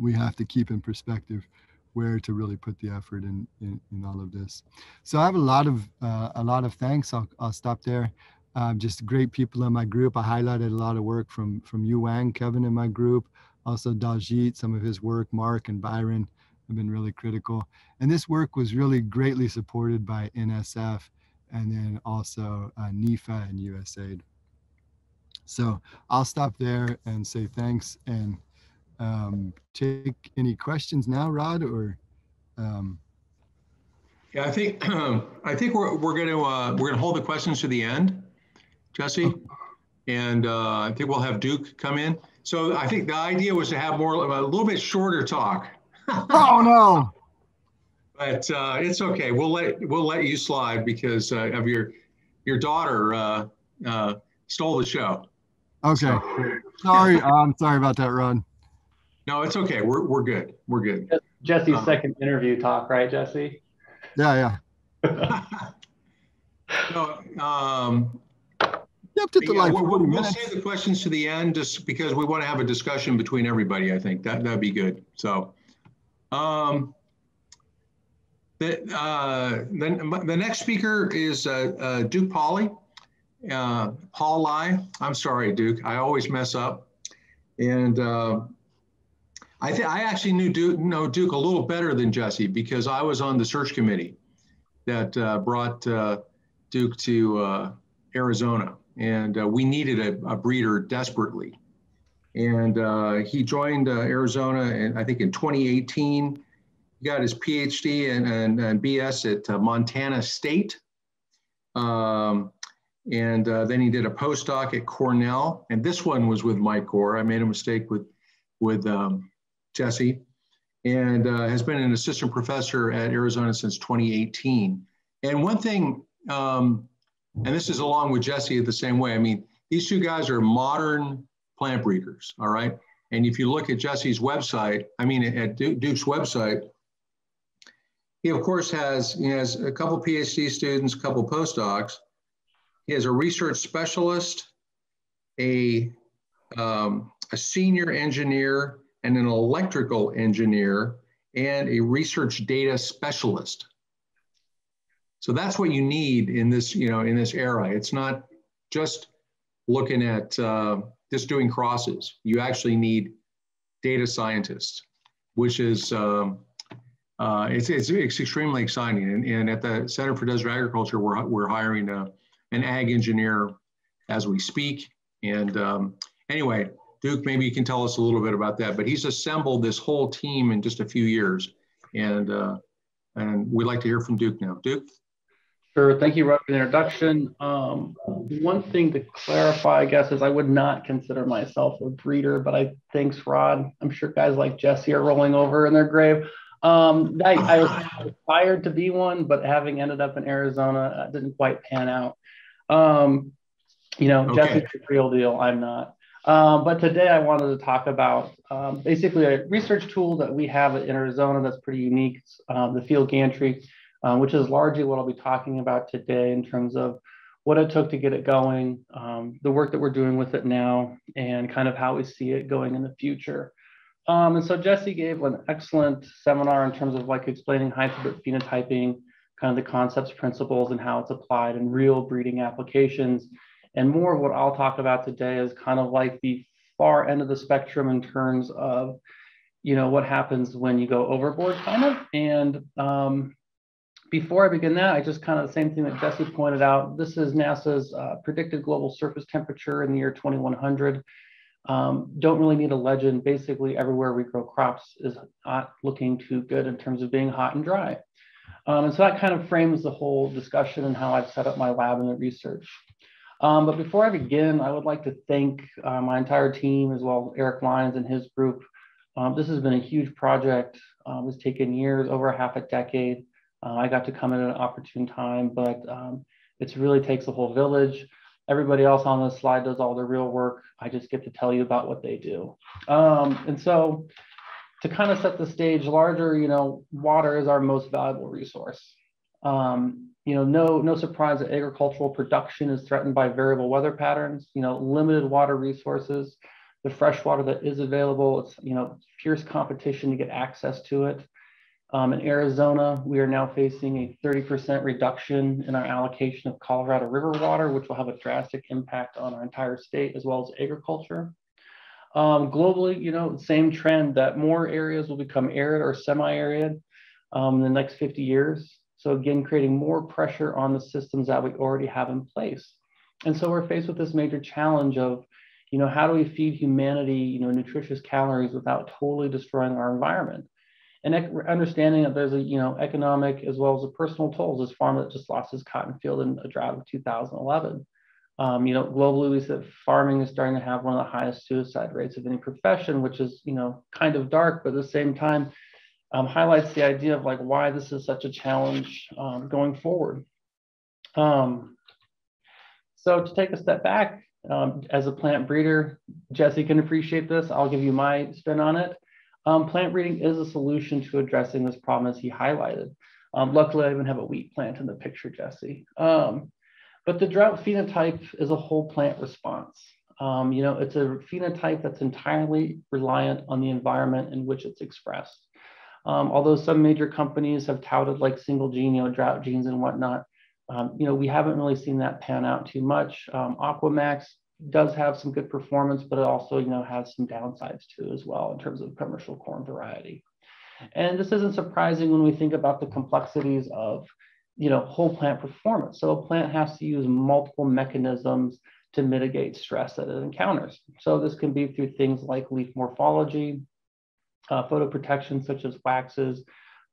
we have to keep in perspective where to really put the effort in, in, in all of this. So I have a lot of uh, a lot of thanks. I'll, I'll stop there. Um, just great people in my group. I highlighted a lot of work from from Yu Wang, Kevin in my group, also Daljit, some of his work, Mark and Byron have been really critical. And this work was really greatly supported by NSF and then also uh, NIFA and USAID. So I'll stop there and say thanks and um, take any questions now, Rod, or? Um... Yeah, I think I think we're we're going to uh, we're going to hold the questions to the end, Jesse, and uh, I think we'll have Duke come in. So I think the idea was to have more a little bit shorter talk. oh no! But uh, it's okay. We'll let we'll let you slide because uh, of your your daughter uh, uh, stole the show. Okay. So. sorry, I'm sorry about that, Rod. No, it's okay. We're we're good. We're good. Jesse's um, second interview talk, right, Jesse? Yeah, yeah. no, um, yep, to yeah, like we'll, we'll save the questions to the end just because we want to have a discussion between everybody. I think that that'd be good. So, um, the uh, the, the next speaker is uh, uh, Duke Pauly. Uh, Paul Lai. I'm sorry, Duke. I always mess up. And uh, I think I actually knew Duke, know Duke a little better than Jesse because I was on the search committee that uh, brought uh, Duke to uh, Arizona, and uh, we needed a, a, breeder desperately. And uh, he joined uh, Arizona, and I think in 2018, he got his PhD and, and, and BS at Montana State. Um, and then he did a postdoc at Cornell, and this one was with Mike Gore. I made a mistake with with um, Jesse, and uh, has been an assistant professor at Arizona since 2018. And one thing, um, and this is along with Jesse the same way, I mean, these two guys are modern plant breeders, all right? And if you look at Jesse's website, I mean, at Duke's website, he of course has, he has a couple PhD students, a couple postdocs. He has a research specialist, a, um, a senior engineer, and an electrical engineer and a research data specialist. So that's what you need in this, you know, in this era. It's not just looking at uh, just doing crosses. You actually need data scientists, which is um, uh, it's, it's, it's extremely exciting. And, and, at the Center for Desert Agriculture, we're, we're hiring a, an ag engineer as we speak. And um, anyway, Duke, maybe you can tell us a little bit about that. But he's assembled this whole team in just a few years, and uh, and we'd like to hear from Duke now. Duke. Sure. Thank you, Rod, for the introduction. Um, one thing to clarify, I guess, is I would not consider myself a breeder, but I thanks, Rod. I'm sure guys like Jesse are rolling over in their grave. Um, I, I was aspired to be one, but having ended up in Arizona, it didn't quite pan out. Um, you know, okay. Jesse's the real deal. I'm not. Um, but today I wanted to talk about um, basically a research tool that we have in Arizona that's pretty unique, um, the field gantry. uh, which is largely what I'll be talking about today in terms of what it took to get it going, um, the work that we're doing with it now, and kind of how we see it going in the future. Um, and so Jesse gave an excellent seminar in terms of like explaining hybrid phenotyping, kind of the concepts, principles, and how it's applied in real breeding applications. And more of what I'll talk about today is kind of like the far end of the spectrum in terms of, you know, what happens when you go overboard, kind of. And um, before I begin that, I just kind of the same thing that Jesse pointed out. This is NASA's uh, predicted global surface temperature in the year 2100. Um, don't really need a legend. Basically, everywhere we grow crops is not looking too good in terms of being hot and dry. Um, and so that kind of frames the whole discussion and how I've set up my lab and the research. Um, but before I begin, I would like to thank uh, my entire team as well as Eric Lyons and his group. Um, this has been a huge project. Um, it's taken years, over half a decade. Uh, I got to come in at an opportune time, but um, it really takes a whole village. Everybody else on this slide does all the real work. I just get to tell you about what they do. Um, and so to kind of set the stage larger, you know, water is our most valuable resource. Um, you know, no, no surprise that agricultural production is threatened by variable weather patterns, you know, limited water resources, the fresh water that is available, it's, you know, fierce competition to get access to it. Um, in Arizona, we are now facing a 30% reduction in our allocation of Colorado River water, which will have a drastic impact on our entire state as well as agriculture. Um, globally, you know, same trend that more areas will become arid or semi-arid um, in the next 50 years. So again, creating more pressure on the systems that we already have in place. And so we're faced with this major challenge of, you know, how do we feed humanity, you know, nutritious calories without totally destroying our environment? And understanding that there's a, you know, economic as well as a personal tolls. This farmer that just lost his cotton field in a drought of 2011. Um, you know, globally, we said farming is starting to have one of the highest suicide rates of any profession, which is, you know, kind of dark, but at the same time, um, highlights the idea of like why this is such a challenge um, going forward. Um, so to take a step back, um, as a plant breeder, Jesse can appreciate this. I'll give you my spin on it. Um, plant breeding is a solution to addressing this problem as he highlighted. Um, luckily, I even have a wheat plant in the picture, Jesse. but the drought phenotype is a whole plant response. you know, it's a phenotype that's entirely reliant on the environment in which it's expressed. Um, although some major companies have touted like single gene, you know, drought genes and whatnot, um, you know, we haven't really seen that pan out too much. Um, Aquamax does have some good performance, but it also, you know, has some downsides too as well in terms of commercial corn variety. And this isn't surprising when we think about the complexities of, you know, whole plant performance. So a plant has to use multiple mechanisms to mitigate stress that it encounters. So this can be through things like leaf morphology, uh, photoprotection such as waxes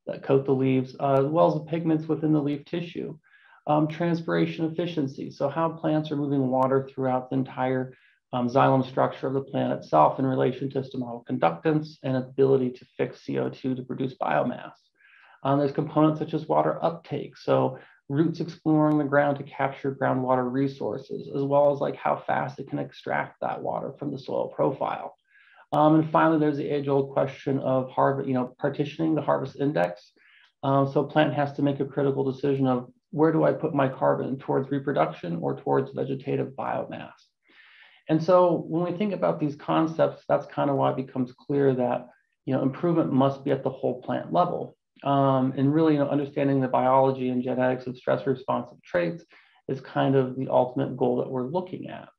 that coat the leaves, uh, as well as the pigments within the leaf tissue. Um, transpiration efficiency, so how plants are moving water throughout the entire um, xylem structure of the plant itself in relation to stomatal conductance and ability to fix CO2 to produce biomass. Um, there's components such as water uptake, so roots exploring the ground to capture groundwater resources, as well as like how fast it can extract that water from the soil profile. Um, and finally, there's the age-old question of harvest, you know, partitioning the harvest index. Um, so plant has to make a critical decision of where do I put my carbon towards reproduction or towards vegetative biomass. And so when we think about these concepts, that's kind of why it becomes clear that you know improvement must be at the whole plant level. Um, and really, you know, understanding the biology and genetics of stress responsive traits is kind of the ultimate goal that we're looking at.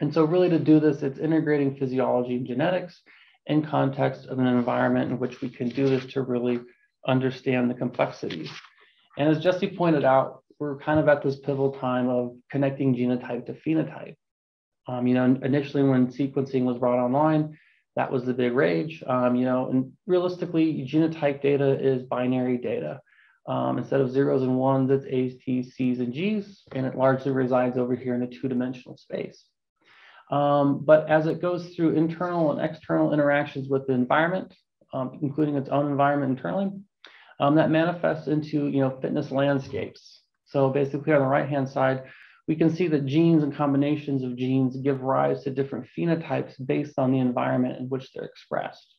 And so really to do this, it's integrating physiology and genetics in context of an environment in which we can do this to really understand the complexities. And as Jesse pointed out, we're kind of at this pivotal time of connecting genotype to phenotype. Um, you know, initially when sequencing was brought online, that was the big rage. Um, you know, and realistically, genotype data is binary data. Um, instead of zeros and ones, it's A's, T's, C's, and G's, and it largely resides over here in a two-dimensional space. Um, but as it goes through internal and external interactions with the environment, um, including its own environment internally, um, that manifests into you know fitness landscapes. So basically on the right-hand side, we can see that genes and combinations of genes give rise to different phenotypes based on the environment in which they're expressed.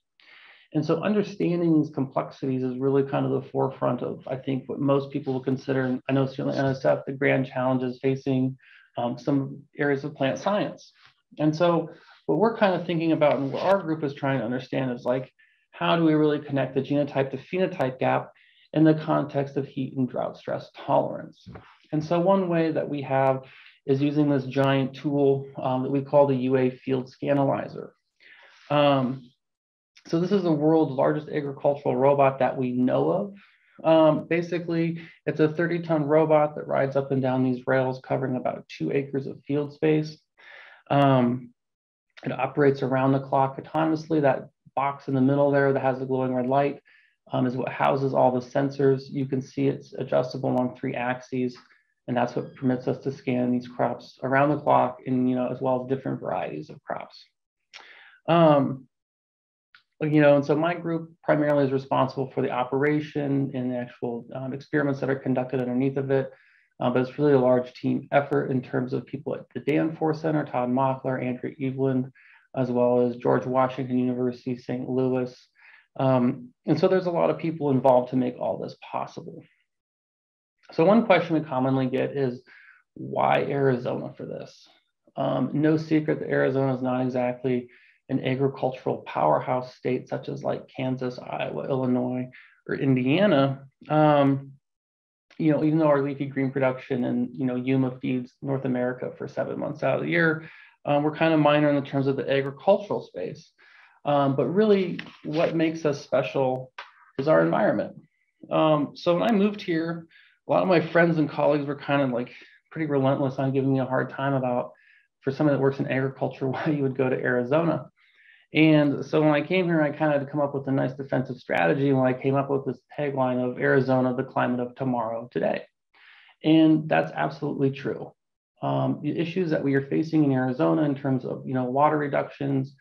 And so understanding these complexities is really kind of the forefront of, I think, what most people will consider, I know certainly NSF, the grand challenges facing um, some areas of plant science. And so what we're kind of thinking about and what our group is trying to understand is like, how do we really connect the genotype to phenotype gap in the context of heat and drought stress tolerance? And so one way that we have is using this giant tool um, that we call the UA Field Scanalyzer. Um, so this is the world's largest agricultural robot that we know of. Um, basically, it's a 30 ton robot that rides up and down these rails covering about two acres of field space. Um, it operates around the clock autonomously. That box in the middle there that has the glowing red light um, is what houses all the sensors. You can see it's adjustable along three axes, and that's what permits us to scan these crops around the clock and, you know, as well as different varieties of crops. Um, you know, and so my group primarily is responsible for the operation and the actual um, experiments that are conducted underneath of it. Uh, but it's really a large team effort in terms of people at the Danforth Center, Todd Mockler, Andrea Eveland, as well as George Washington University, St. Louis. Um, and so there's a lot of people involved to make all this possible. So one question we commonly get is, why Arizona for this? Um, no secret that Arizona is not exactly an agricultural powerhouse state such as like Kansas, Iowa, Illinois, or Indiana, um, you know, even though our leafy green production and, you know, Yuma feeds North America for seven months out of the year, um, we're kind of minor in the terms of the agricultural space. Um, but really what makes us special is our environment. Um, so when I moved here, a lot of my friends and colleagues were kind of like pretty relentless on giving me a hard time about for someone that works in agriculture, why you would go to Arizona. And so when I came here, I kind of had to come up with a nice defensive strategy when I came up with this tagline of Arizona, the climate of tomorrow, today. And that's absolutely true. Um, the issues that we are facing in Arizona in terms of you know water reductions,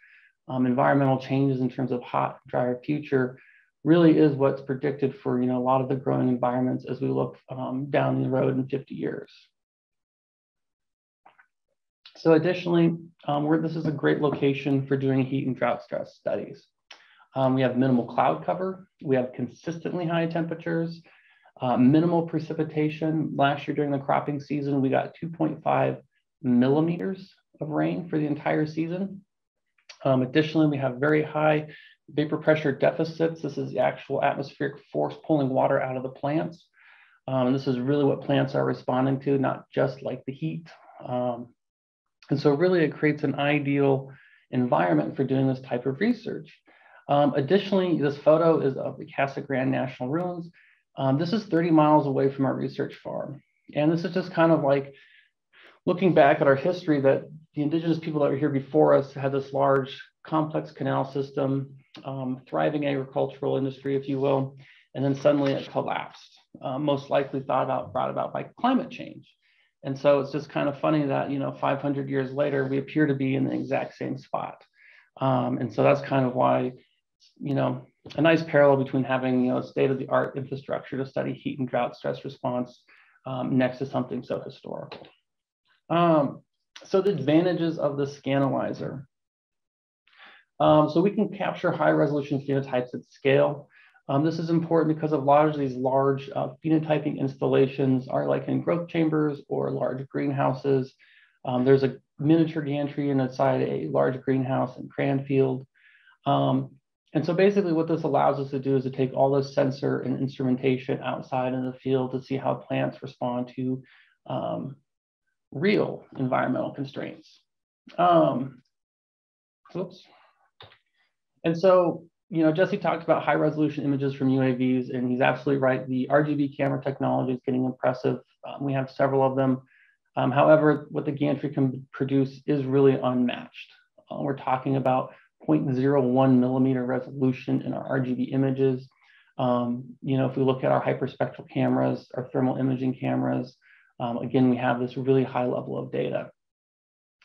um, environmental changes in terms of hot, drier future, really is what's predicted for you know a lot of the growing environments as we look um, down the road in 50 years. So additionally, um, where this is a great location for doing heat and drought stress studies. Um, we have minimal cloud cover. We have consistently high temperatures, uh, minimal precipitation. Last year during the cropping season, we got 2.5 millimeters of rain for the entire season. Um, additionally, we have very high vapor pressure deficits. This is the actual atmospheric force pulling water out of the plants. Um, this is really what plants are responding to, not just like the heat. Um, and so really it creates an ideal environment for doing this type of research. Um, additionally, this photo is of the Casa Grande National Ruins. Um, this is 30 miles away from our research farm. And this is just kind of like looking back at our history that the indigenous people that were here before us had this large complex canal system, um, thriving agricultural industry, if you will, and then suddenly it collapsed, uh, most likely thought about, brought about by climate change. And so it's just kind of funny that, you know, 500 years later, we appear to be in the exact same spot. Um, and so that's kind of why, you know, a nice parallel between having, you know, state of the art infrastructure to study heat and drought stress response um, next to something so historical. Um, so the advantages of the Scanalyzer. Um, so we can capture high resolution phenotypes at scale. Um, this is important because a lot of these large uh, phenotyping installations are like in growth chambers or large greenhouses. Um, there's a miniature gantry inside a large greenhouse in Cranfield. Um, and so basically what this allows us to do is to take all this sensor and instrumentation outside in the field to see how plants respond to um, real environmental constraints. Um, oops. And so you know, Jesse talked about high resolution images from UAVs, and he's absolutely right. The RGB camera technology is getting impressive. Um, we have several of them. Um, however, what the gantry can produce is really unmatched. Uh, we're talking about 0.01 millimeter resolution in our RGB images. Um, you know, if we look at our hyperspectral cameras, our thermal imaging cameras, um, again, we have this really high level of data.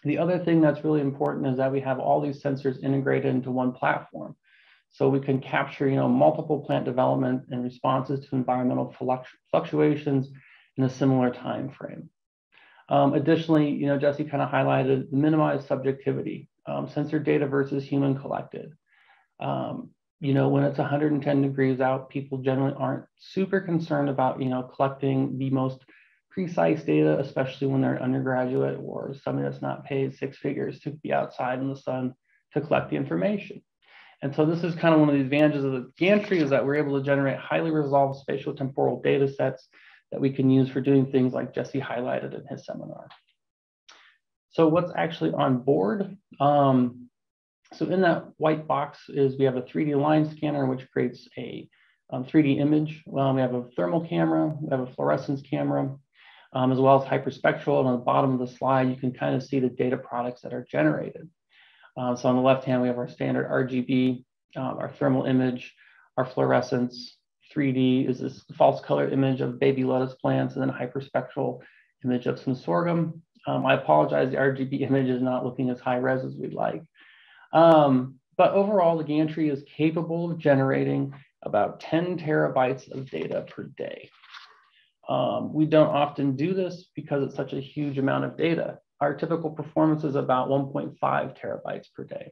The other thing that's really important is that we have all these sensors integrated into one platform. So we can capture, you know, multiple plant development and responses to environmental fluctuations in a similar time frame. Um, additionally, you know, Jesse kind of highlighted the minimized subjectivity, um, sensor data versus human collected. Um, you know, when it's 110 degrees out, people generally aren't super concerned about, you know, collecting the most precise data, especially when they're an undergraduate or somebody that's not paid six figures to be outside in the sun to collect the information. And so this is kind of one of the advantages of the gantry is that we're able to generate highly resolved spatial temporal data sets that we can use for doing things like Jesse highlighted in his seminar. So what's actually on board? Um, so in that white box is we have a 3D line scanner, which creates a um, 3D image. Well, we have a thermal camera, we have a fluorescence camera, um, as well as hyperspectral. And on the bottom of the slide, you can kind of see the data products that are generated. Uh, so on the left hand, we have our standard RGB, um, our thermal image, our fluorescence. 3D is this false color image of baby lettuce plants, and then hyperspectral image of some sorghum. Um, I apologize, the RGB image is not looking as high res as we'd like. Um, but overall, the gantry is capable of generating about 10 terabytes of data per day. Um, we don't often do this because it's such a huge amount of data. Our typical performance is about 1.5 terabytes per day.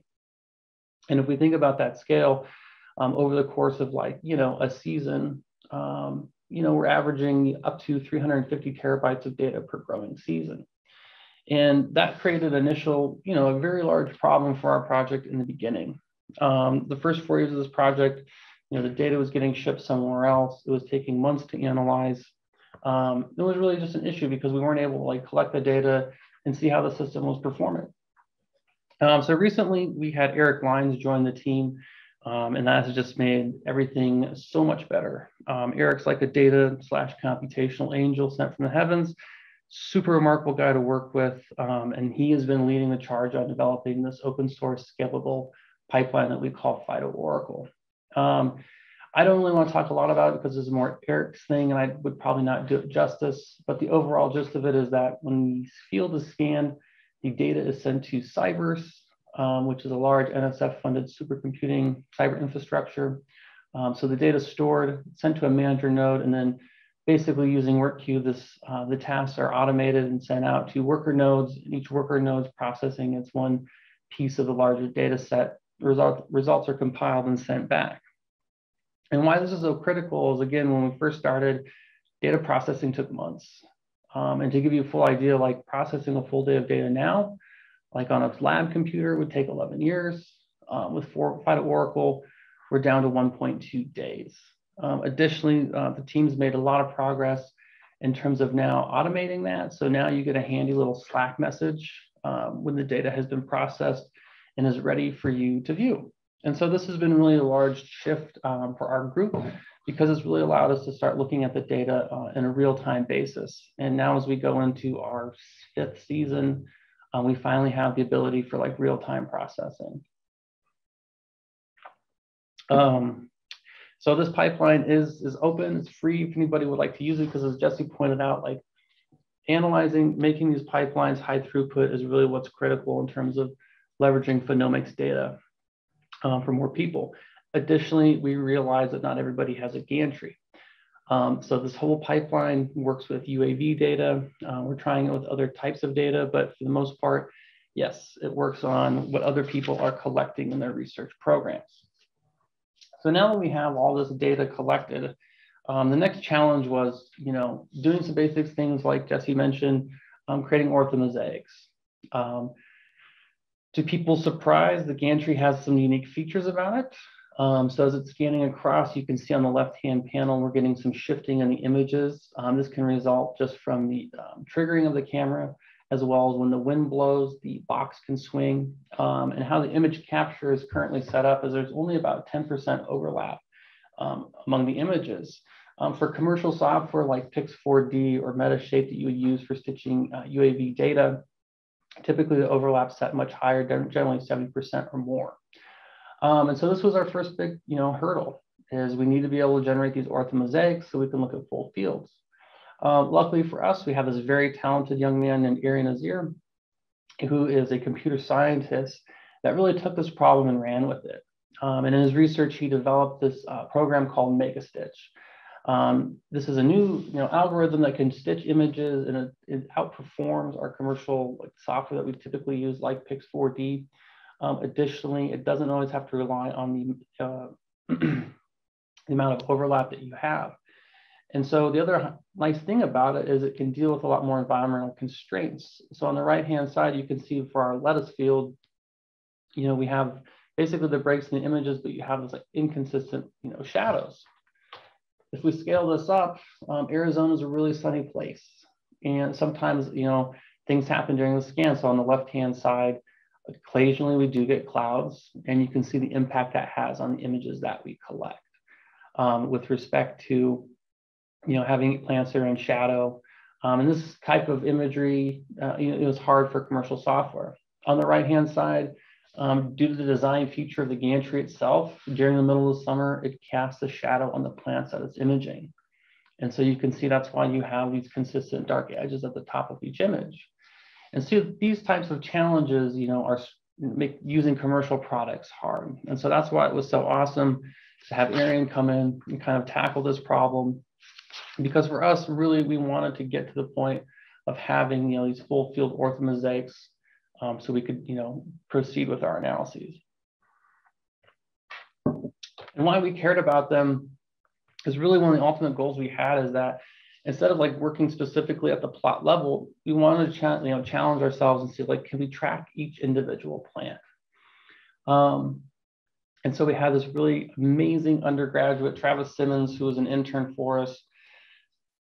And if we think about that scale um, over the course of like, you know, a season, um, you know, we're averaging up to 350 terabytes of data per growing season. And that created initial, you know, a very large problem for our project in the beginning. Um, the first four years of this project, you know, the data was getting shipped somewhere else. It was taking months to analyze. Um, it was really just an issue because we weren't able to like collect the data and see how the system was performing. Um, so recently we had Eric Lyons join the team um, and that has just made everything so much better. Um, Eric's like a data slash computational angel sent from the heavens super remarkable guy to work with. Um, and he has been leading the charge on developing this open source scalable pipeline that we call PhytoOracle. I don't really want to talk a lot about it because it's more Eric's thing and I would probably not do it justice. But the overall gist of it is that when the field is scanned, the data is sent to CyVerse, um, which is a large NSF funded supercomputing cyber infrastructure. Um, so the data is stored, sent to a manager node, and then basically using work queue, this, uh, the tasks are automated and sent out to worker nodes. And each worker node is processing its one piece of the larger data set. Result, results are compiled and sent back. And why this is so critical is again, when we first started, data processing took months. Um, and to give you a full idea, like processing a full day of data now, like on a lab computer would take 11 years. Um, with PhytoOracle, we're down to 1.2 days. Um, additionally, uh, the team's made a lot of progress in terms of now automating that. So now you get a handy little Slack message um, when the data has been processed and is ready for you to view. And so this has been really a large shift um, for our group because it's really allowed us to start looking at the data uh, in a real-time basis. And now as we go into our fifth season, uh, we finally have the ability for like real-time processing. Um, so this pipeline is, is open, it's free if anybody would like to use it, because as Jesse pointed out, like analyzing, making these pipelines high throughput is really what's critical in terms of leveraging phenomics data um, for more people. Additionally, we realize that not everybody has a gantry. Um, so this whole pipeline works with UAV data. Uh, we're trying it with other types of data, but for the most part, yes, it works on what other people are collecting in their research programs. So now that we have all this data collected, um, the next challenge was, you know, doing some basic things like Jesse mentioned, um, creating orthomosaics. Um, to people's surprise, the gantry has some unique features about it. Um, so as it's scanning across, you can see on the left-hand panel, we're getting some shifting in the images. Um, this can result just from the um, triggering of the camera as well as when the wind blows, the box can swing. Um, and how the image capture is currently set up is there's only about 10% overlap um, among the images. Um, for commercial software like Pix4D or Metashape that you would use for stitching uh, UAV data, typically the overlap set much higher, generally 70% or more. Um, and so this was our first big you know, hurdle is we need to be able to generate these orthomosaics so we can look at full fields. Uh, luckily for us, we have this very talented young man named Ari Nazir, who is a computer scientist that really took this problem and ran with it. Um, and in his research, he developed this uh, program called MegaStitch. Um, this is a new you know, algorithm that can stitch images and it, it outperforms our commercial like, software that we typically use like Pix4D. Um, additionally, it doesn't always have to rely on the uh, the amount of overlap that you have. And so the other nice thing about it is it can deal with a lot more environmental constraints. So on the right-hand side, you can see for our lettuce field, you know, we have basically the breaks in the images, but you have this like inconsistent, you know, shadows. If we scale this up, um, Arizona is a really sunny place. And sometimes, you know, things happen during the scan. So on the left-hand side, occasionally we do get clouds and you can see the impact that has on the images that we collect. Um, with respect to you know, having plants that are in shadow. Um, and this type of imagery, uh, you know, it was hard for commercial software. On the right-hand side, um, due to the design feature of the gantry itself, during the middle of the summer, it casts a shadow on the plants that it's imaging. And so you can see that's why you have these consistent dark edges at the top of each image. And so these types of challenges, you know, are make using commercial products hard. And so that's why it was so awesome to have Arian come in and kind of tackle this problem because for us, really, we wanted to get to the point of having you know these full field orthomosaics, um, so we could you know proceed with our analyses. And why we cared about them is really one of the ultimate goals we had is that instead of like working specifically at the plot level, we wanted to you know challenge ourselves and see like can we track each individual plant. Um, and so we had this really amazing undergraduate, Travis Simmons, who was an intern for us,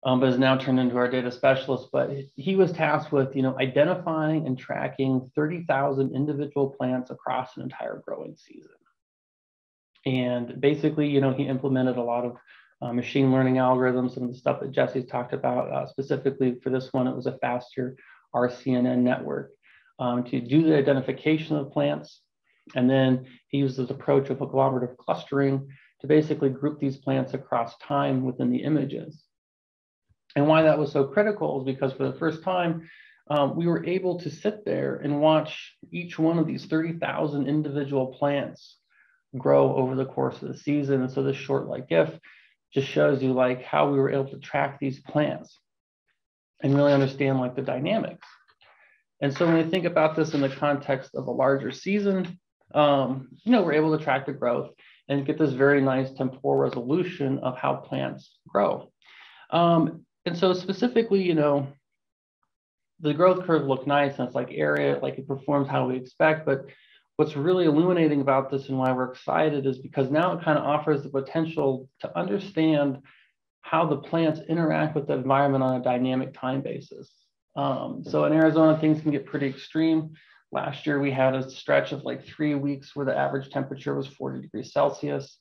um, but is now turned into our data specialist. But he was tasked with, you know, identifying and tracking 30,000 individual plants across an entire growing season. And basically, you know, he implemented a lot of uh, machine learning algorithms and the stuff that Jesse's talked about. Uh, specifically for this one, it was a faster RCNN network um, to do the identification of plants. And then he used this approach of agglomerative clustering to basically group these plants across time within the images. And why that was so critical is because for the first time, um, we were able to sit there and watch each one of these 30,000 individual plants grow over the course of the season. And so this short like GIF just shows you like how we were able to track these plants and really understand like the dynamics. And so when we think about this in the context of a larger season, um, you know, we're able to track the growth and get this very nice temporal resolution of how plants grow. Um, and so specifically, you know, the growth curve looked nice and it's like area, like it performs how we expect. But what's really illuminating about this and why we're excited is because now it kind of offers the potential to understand how the plants interact with the environment on a dynamic time basis. Um, so in Arizona, things can get pretty extreme. Last year, we had a stretch of like three weeks where the average temperature was 40 degrees Celsius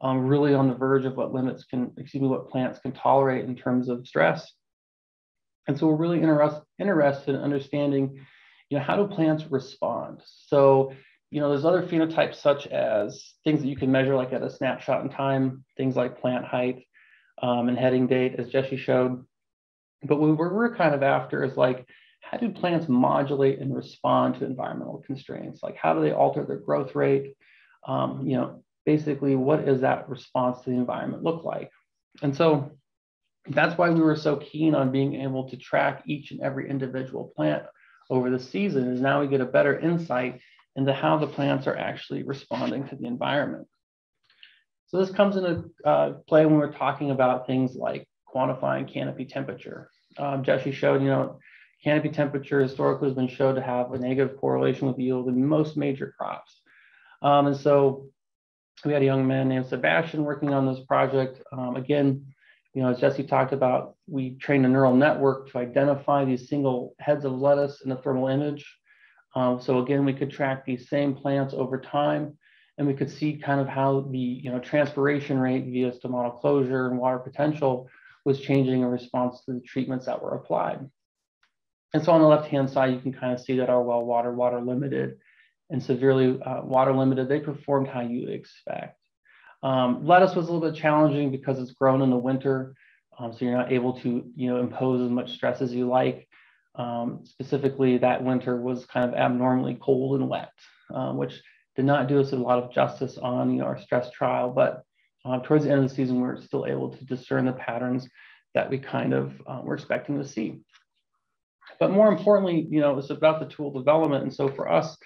um, really on the verge of what limits can, excuse me, what plants can tolerate in terms of stress. And so we're really interest, interested in understanding, you know, how do plants respond? So, you know, there's other phenotypes such as things that you can measure like at a snapshot in time, things like plant height um, and heading date, as Jesse showed. But what we're kind of after is like, how do plants modulate and respond to environmental constraints? Like how do they alter their growth rate? Um, you know, basically what does that response to the environment look like? And so that's why we were so keen on being able to track each and every individual plant over the season is now we get a better insight into how the plants are actually responding to the environment. So this comes into uh, play when we're talking about things like quantifying canopy temperature. Um, Jesse showed, you know, canopy temperature historically has been shown to have a negative correlation with yield in most major crops. Um, and so we had a young man named Sebastian working on this project. Um, again, you know, as Jesse talked about, we trained a neural network to identify these single heads of lettuce in a thermal image. Um, so again, we could track these same plants over time, and we could see kind of how the you know transpiration rate via stomatal closure and water potential was changing in response to the treatments that were applied. And so on the left-hand side, you can kind of see that our well water, water limited, and severely uh, water limited, they performed how you expect. Um, lettuce was a little bit challenging because it's grown in the winter, um, so you're not able to you know impose as much stress as you like. Um, specifically, that winter was kind of abnormally cold and wet, um, which did not do us a lot of justice on you know, our stress trial. But uh, towards the end of the season, we we're still able to discern the patterns that we kind of uh, were expecting to see. But more importantly, you know, it's about the tool development. And so for us,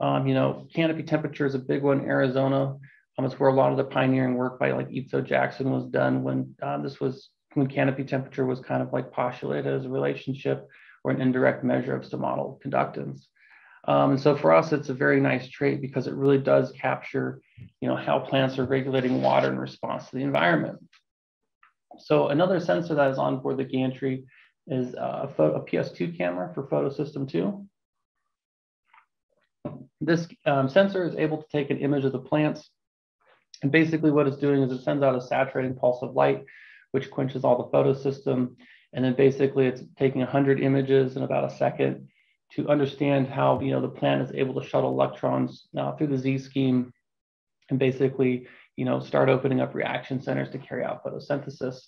um, you know, canopy temperature is a big one. In Arizona, Um, it's where a lot of the pioneering work by like Idso Jackson was done when uh, this was when canopy temperature was kind of like postulated as a relationship or an indirect measure of stomatal conductance. Um, and so for us, it's a very nice trait because it really does capture, you know, how plants are regulating water in response to the environment. So another sensor that is on board the gantry is a, photo, a PS2 camera for photosystem 2. This um, sensor is able to take an image of the plants. And basically what it's doing is it sends out a saturating pulse of light, which quenches all the photosystem. And then basically it's taking 100 images in about a second to understand how you know the plant is able to shuttle electrons uh, through the Z scheme and basically you know start opening up reaction centers to carry out photosynthesis.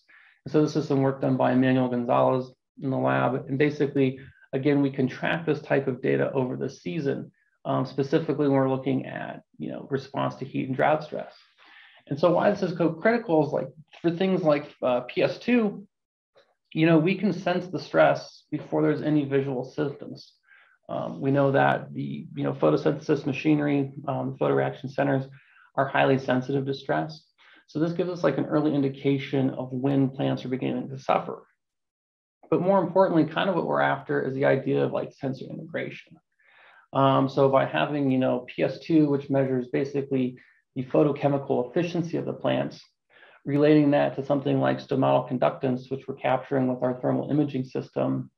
And so this is some work done by Emmanuel Gonzalez in the lab. And basically, again, we can track this type of data over the season, um, specifically when we're looking at you know response to heat and drought stress. And so why this is critical is like for things like uh, PS2, you know, we can sense the stress before there's any visual symptoms. Um, we know that the you know photosynthesis machinery, um, photoreaction centers are highly sensitive to stress. So this gives us like an early indication of when plants are beginning to suffer. But more importantly, kind of what we're after is the idea of like sensor integration. Um, so by having you know PS2, which measures basically the photochemical efficiency of the plants, relating that to something like stomatal conductance, which we're capturing with our thermal imaging system,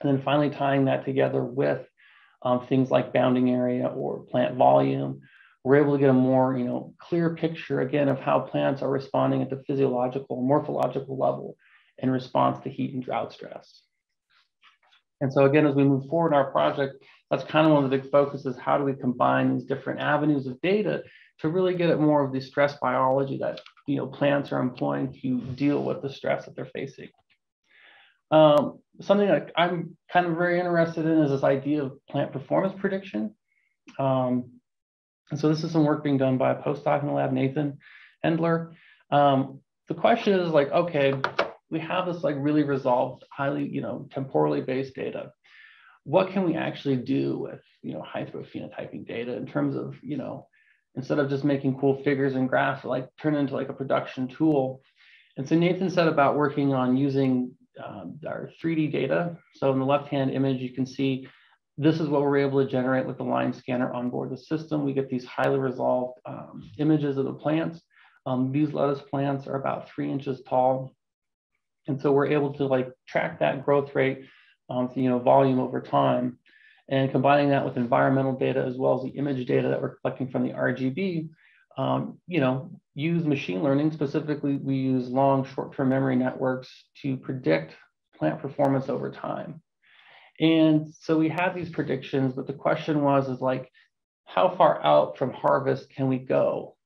and then finally tying that together with um, things like bounding area or plant volume, we're able to get a more you know, clear picture again of how plants are responding at the physiological, morphological level in response to heat and drought stress. And so again, as we move forward in our project, that's kind of one of the big focuses. How do we combine these different avenues of data to really get at more of the stress biology that you know plants are employing to deal with the stress that they're facing? Um, something that I'm kind of very interested in is this idea of plant performance prediction. Um, and so this is some work being done by a postdoc in the lab, Nathan Hendler. Um, the question is like, okay, we have this like really resolved, highly, you know, temporally based data. What can we actually do with, you know, high throughput phenotyping data in terms of, you know, instead of just making cool figures and graphs, like turn into like a production tool. And so Nathan said about working on using um, our 3D data. So in the left-hand image, you can see this is what we're able to generate with the line scanner on board the system. We get these highly resolved um, images of the plants. Um, these lettuce plants are about three inches tall. And so we're able to like track that growth rate, um, you know, volume over time. And combining that with environmental data as well as the image data that we're collecting from the RGB, um, you know, use machine learning. Specifically, we use long short-term memory networks to predict plant performance over time. And so we had these predictions, but the question was, is like, how far out from harvest can we go?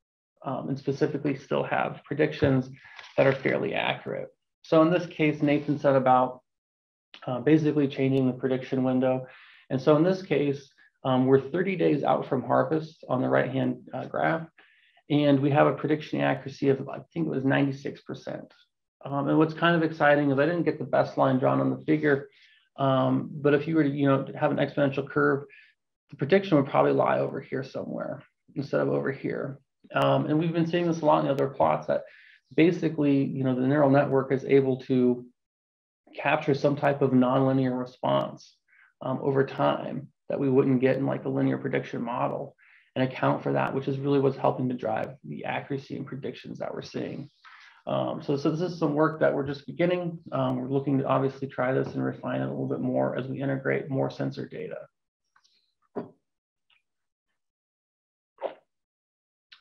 Um, and specifically still have predictions that are fairly accurate. So in this case, Nathan said about uh, basically changing the prediction window. And so in this case, um, we're 30 days out from harvest on the right-hand uh, graph. And we have a prediction accuracy of, I think it was 96%. Um, and what's kind of exciting is I didn't get the best line drawn on the figure, um, but if you were to, you know, have an exponential curve, the prediction would probably lie over here somewhere instead of over here. Um, and we've been seeing this a lot in other plots that basically, you know, the neural network is able to capture some type of nonlinear response um, over time that we wouldn't get in like a linear prediction model and account for that, which is really what's helping to drive the accuracy and predictions that we're seeing. Um, so, so this is some work that we're just beginning. Um, we're looking to obviously try this and refine it a little bit more as we integrate more sensor data.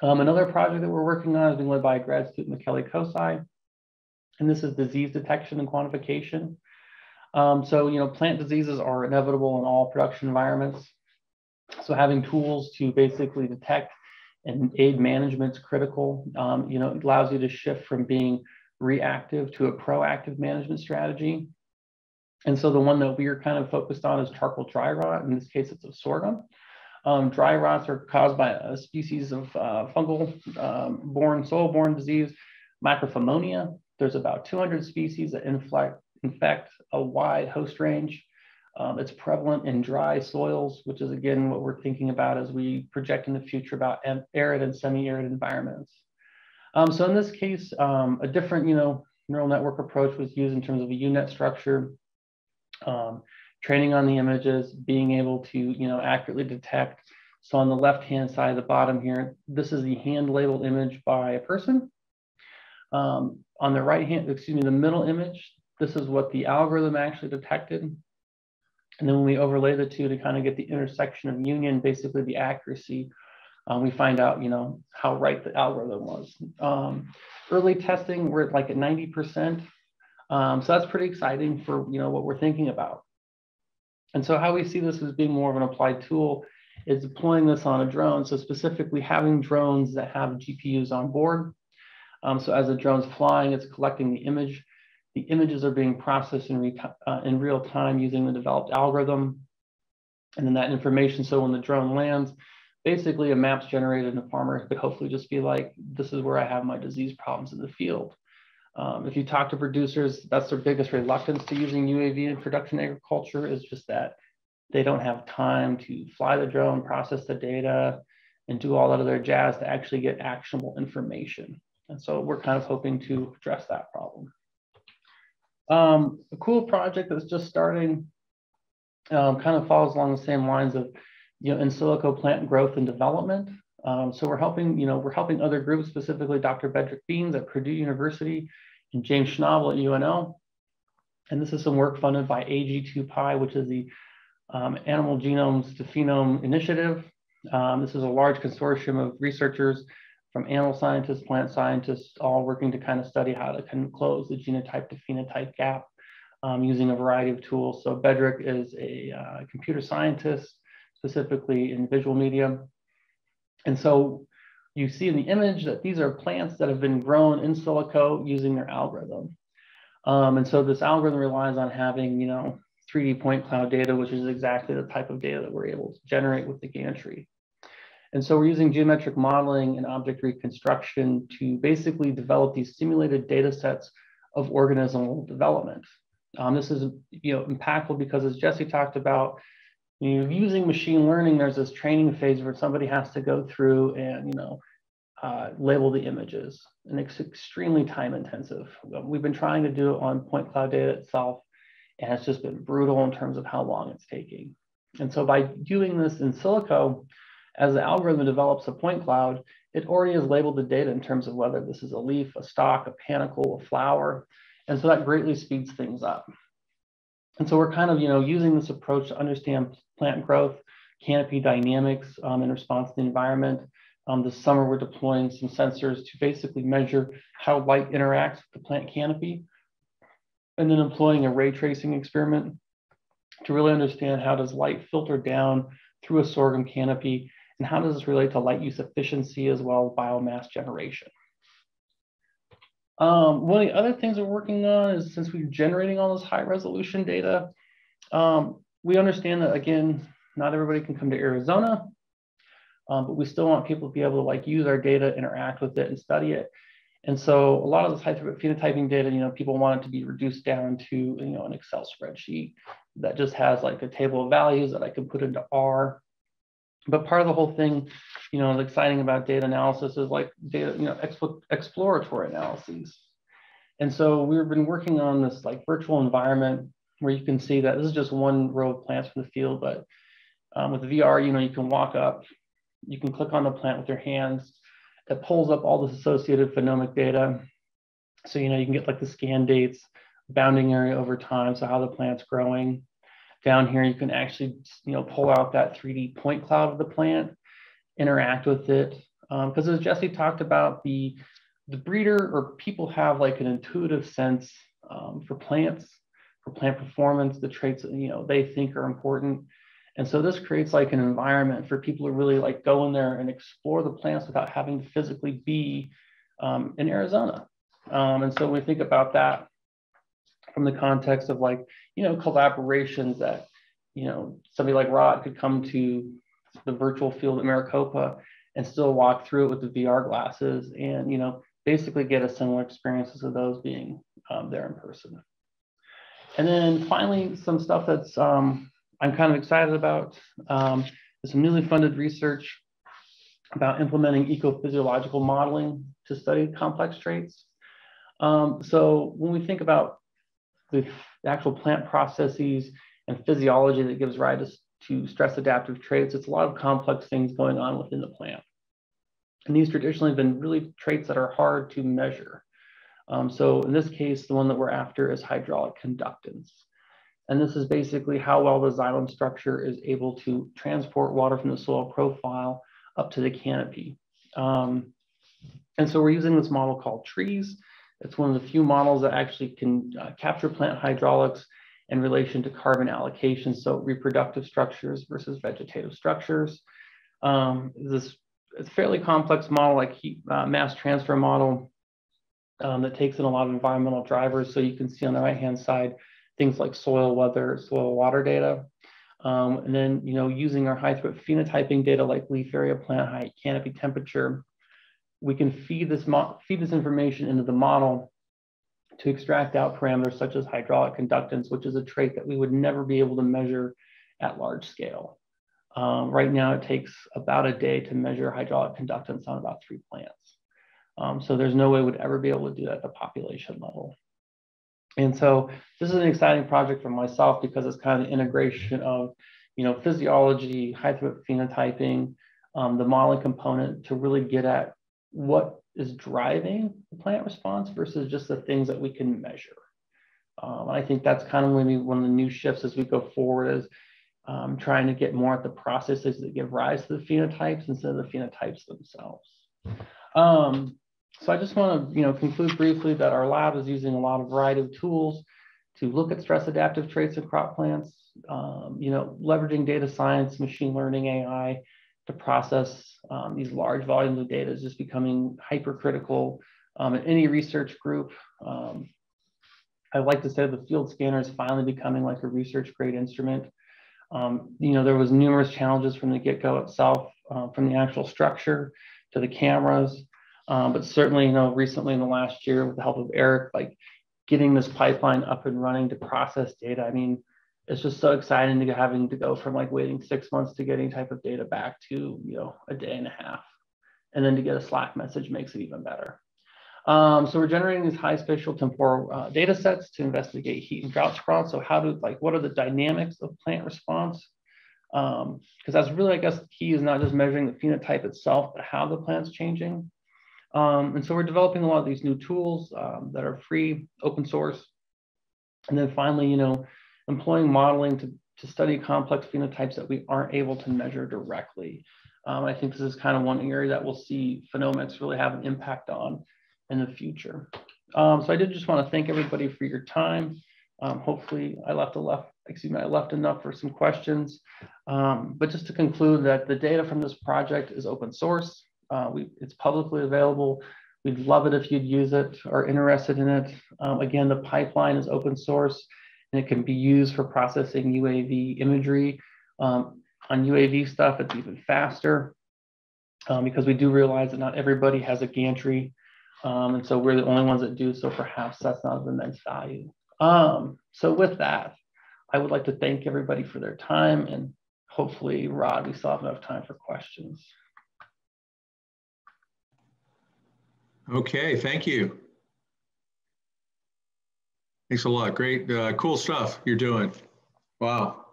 Um, another project that we're working on is being led by a grad student Michele Kosai, and this is disease detection and quantification. Um, so, you know, plant diseases are inevitable in all production environments. So having tools to basically detect and aid management is critical. Um, you know, it allows you to shift from being reactive to a proactive management strategy. And so the one that we are kind of focused on is charcoal dry rot. In this case, it's of sorghum. Um, dry rots are caused by a species of uh, fungal um, borne, soil-borne disease, Macrophomina. There's about 200 species that inflect, infect a wide host range. Um, it's prevalent in dry soils, which is again what we're thinking about as we project in the future about arid and semi-arid environments. Um, so in this case, um, a different, you know, neural network approach was used in terms of a UNet structure, um, training on the images, being able to, you know, accurately detect. So on the left-hand side of the bottom here, this is the hand-labeled image by a person. Um, on the right hand, excuse me, the middle image, this is what the algorithm actually detected. And then when we overlay the two to kind of get the intersection of union, basically the accuracy, um, we find out, you know, how right the algorithm was. Um, early testing, we're at like at 90%. Um, so that's pretty exciting for, you know, what we're thinking about. And so how we see this as being more of an applied tool is deploying this on a drone. So specifically having drones that have GPUs on board. Um, so as the drone's flying, it's collecting the image. The images are being processed in, re uh, in real time using the developed algorithm. And then that information, so when the drone lands, basically a map's generated and a farmer could hopefully just be like, this is where I have my disease problems in the field. Um, if you talk to producers, that's their biggest reluctance to using UAV in production agriculture is just that they don't have time to fly the drone, process the data, and do all that other jazz to actually get actionable information. And so we're kind of hoping to address that problem. Um, a cool project that's just starting um, kind of follows along the same lines of, you know, in silico plant growth and development. Um, so we're helping, you know, we're helping other groups, specifically Dr. Bedrich Benes at Purdue University and James Schnable at UNO. And this is some work funded by AG2PI, which is the um, Animal Genomes to Phenome Initiative. Um, this is a large consortium of researchers from animal scientists, plant scientists, all working to kind of study how to kind of close the genotype to phenotype gap um, using a variety of tools. So Bedrich is a uh, computer scientist, specifically in visual media. And so you see in the image that these are plants that have been grown in silico using their algorithm. Um, and so this algorithm relies on having, you know, 3D point cloud data, which is exactly the type of data that we're able to generate with the gantry. And so we're using geometric modeling and object reconstruction to basically develop these simulated data sets of organismal development. Um, this is you know, impactful because as Jesse talked about, you know, using machine learning, there's this training phase where somebody has to go through and, you know, uh, label the images, and it's extremely time intensive. We've been trying to do it on point cloud data itself, and it's just been brutal in terms of how long it's taking. And so by doing this in silico, as the algorithm develops a point cloud, it already has labeled the data in terms of whether this is a leaf, a stalk, a panicle, a flower. And so that greatly speeds things up. And so we're kind of, you know, using this approach to understand plant growth, canopy dynamics um, in response to the environment. Um, this summer, we're deploying some sensors to basically measure how light interacts with the plant canopy, and then employing a ray tracing experiment to really understand how does light filter down through a sorghum canopy and how does this relate to light use efficiency as well as biomass generation? Um, one of the other things we're working on is since we're generating all this high resolution data, um, we understand that again, not everybody can come to Arizona, um, but we still want people to be able to like use our data, interact with it and study it. And so a lot of this high throughput phenotyping data, you know, people want it to be reduced down to, you know, an Excel spreadsheet that just has like a table of values that I can put into R but part of the whole thing, you know, exciting about data analysis is like data, you know, exploratory analyses. And so we've been working on this like virtual environment where you can see that this is just one row of plants from the field, but um, with VR, you know, you can walk up, you can click on the plant with your hands. It pulls up all this associated phenomic data. So, you know, you can get like the scan dates, bounding area over time, so how the plant's growing, down here, you can actually, you know, pull out that 3D point cloud of the plant, interact with it. Because um, as Jesse talked about, the, the breeder or people have like an intuitive sense um, for plants, for plant performance, the traits you know, they think are important. And so this creates like an environment for people to really like go in there and explore the plants without having to physically be um, in Arizona. Um, and so we think about that, from the context of like, you know, collaborations that, you know, somebody like Rod could come to the virtual field at Maricopa and still walk through it with the VR glasses and, you know, basically get a similar experience as of those being um, there in person. And then finally, some stuff that's um, I'm kind of excited about um, is some newly funded research about implementing ecophysiological modeling to study complex traits. Um, so when we think about the actual plant processes and physiology that gives rise to stress adaptive traits, it's a lot of complex things going on within the plant. And these traditionally have been really traits that are hard to measure. Um, so in this case, the one that we're after is hydraulic conductance. And this is basically how well the xylem structure is able to transport water from the soil profile up to the canopy. Um, and so we're using this model called TREES. It's one of the few models that actually can uh, capture plant hydraulics in relation to carbon allocation, so reproductive structures versus vegetative structures. Um, this it's a fairly complex model, like heat, uh, mass transfer model um, that takes in a lot of environmental drivers. So you can see on the right-hand side, things like soil weather, soil water data. Um, and then, you know, using our high throughput phenotyping data like leaf area, plant height, canopy temperature, we can feed this, feed this information into the model to extract out parameters such as hydraulic conductance, which is a trait that we would never be able to measure at large scale. Um, right now, it takes about a day to measure hydraulic conductance on about three plants. Um, so there's no way we'd ever be able to do that at the population level. And so this is an exciting project for myself because it's kind of integration of, you know, physiology, high throughput phenotyping, um, the modeling component to really get at what is driving the plant response versus just the things that we can measure. Um, I think that's kind of maybe one of the new shifts as we go forward is um, trying to get more at the processes that give rise to the phenotypes instead of the phenotypes themselves. Um, so I just want to, you know, conclude briefly that our lab is using a lot of variety of tools to look at stress adaptive traits in crop plants, um, you know, leveraging data science, machine learning, AI to process um, these large volumes of data is just becoming hypercritical um, in any research group. Um, I like to say the field scanner is finally becoming like a research grade instrument. Um, you know, there was numerous challenges from the get-go itself, uh, from the actual structure to the cameras, um, but certainly, you know, recently in the last year with the help of Eric, like getting this pipeline up and running to process data. I mean, it's just so exciting to having to go from like waiting six months to getting type of data back to, you know, a day and a half. And then to get a Slack message makes it even better. Um, so we're generating these high spatial temporal uh, data sets to investigate heat and drought response. So how do like what are the dynamics of plant response? Because um, that's really, I guess, key is not just measuring the phenotype itself, but how the plant's changing. Um, and so we're developing a lot of these new tools um, that are free, open source. And then finally, you know, employing modeling to, to study complex phenotypes that we aren't able to measure directly. Um, I think this is kind of one area that we'll see phenomics really have an impact on in the future. Um, so I did just want to thank everybody for your time. Um, hopefully I left a left, excuse me, I left enough for some questions. Um, but just to conclude that the data from this project is open source. Uh, we, it's publicly available. We'd love it if you'd use it or interested in it. Um, again, the pipeline is open source and it can be used for processing UAV imagery. Um, on UAV stuff, it's even faster um, because we do realize that not everybody has a gantry um, and so we're the only ones that do, so perhaps that's not of immense value. Um, so with that, I would like to thank everybody for their time and hopefully, Rod, we still have enough time for questions. Okay, thank you. Thanks a lot. Great, uh, cool stuff you're doing. Wow.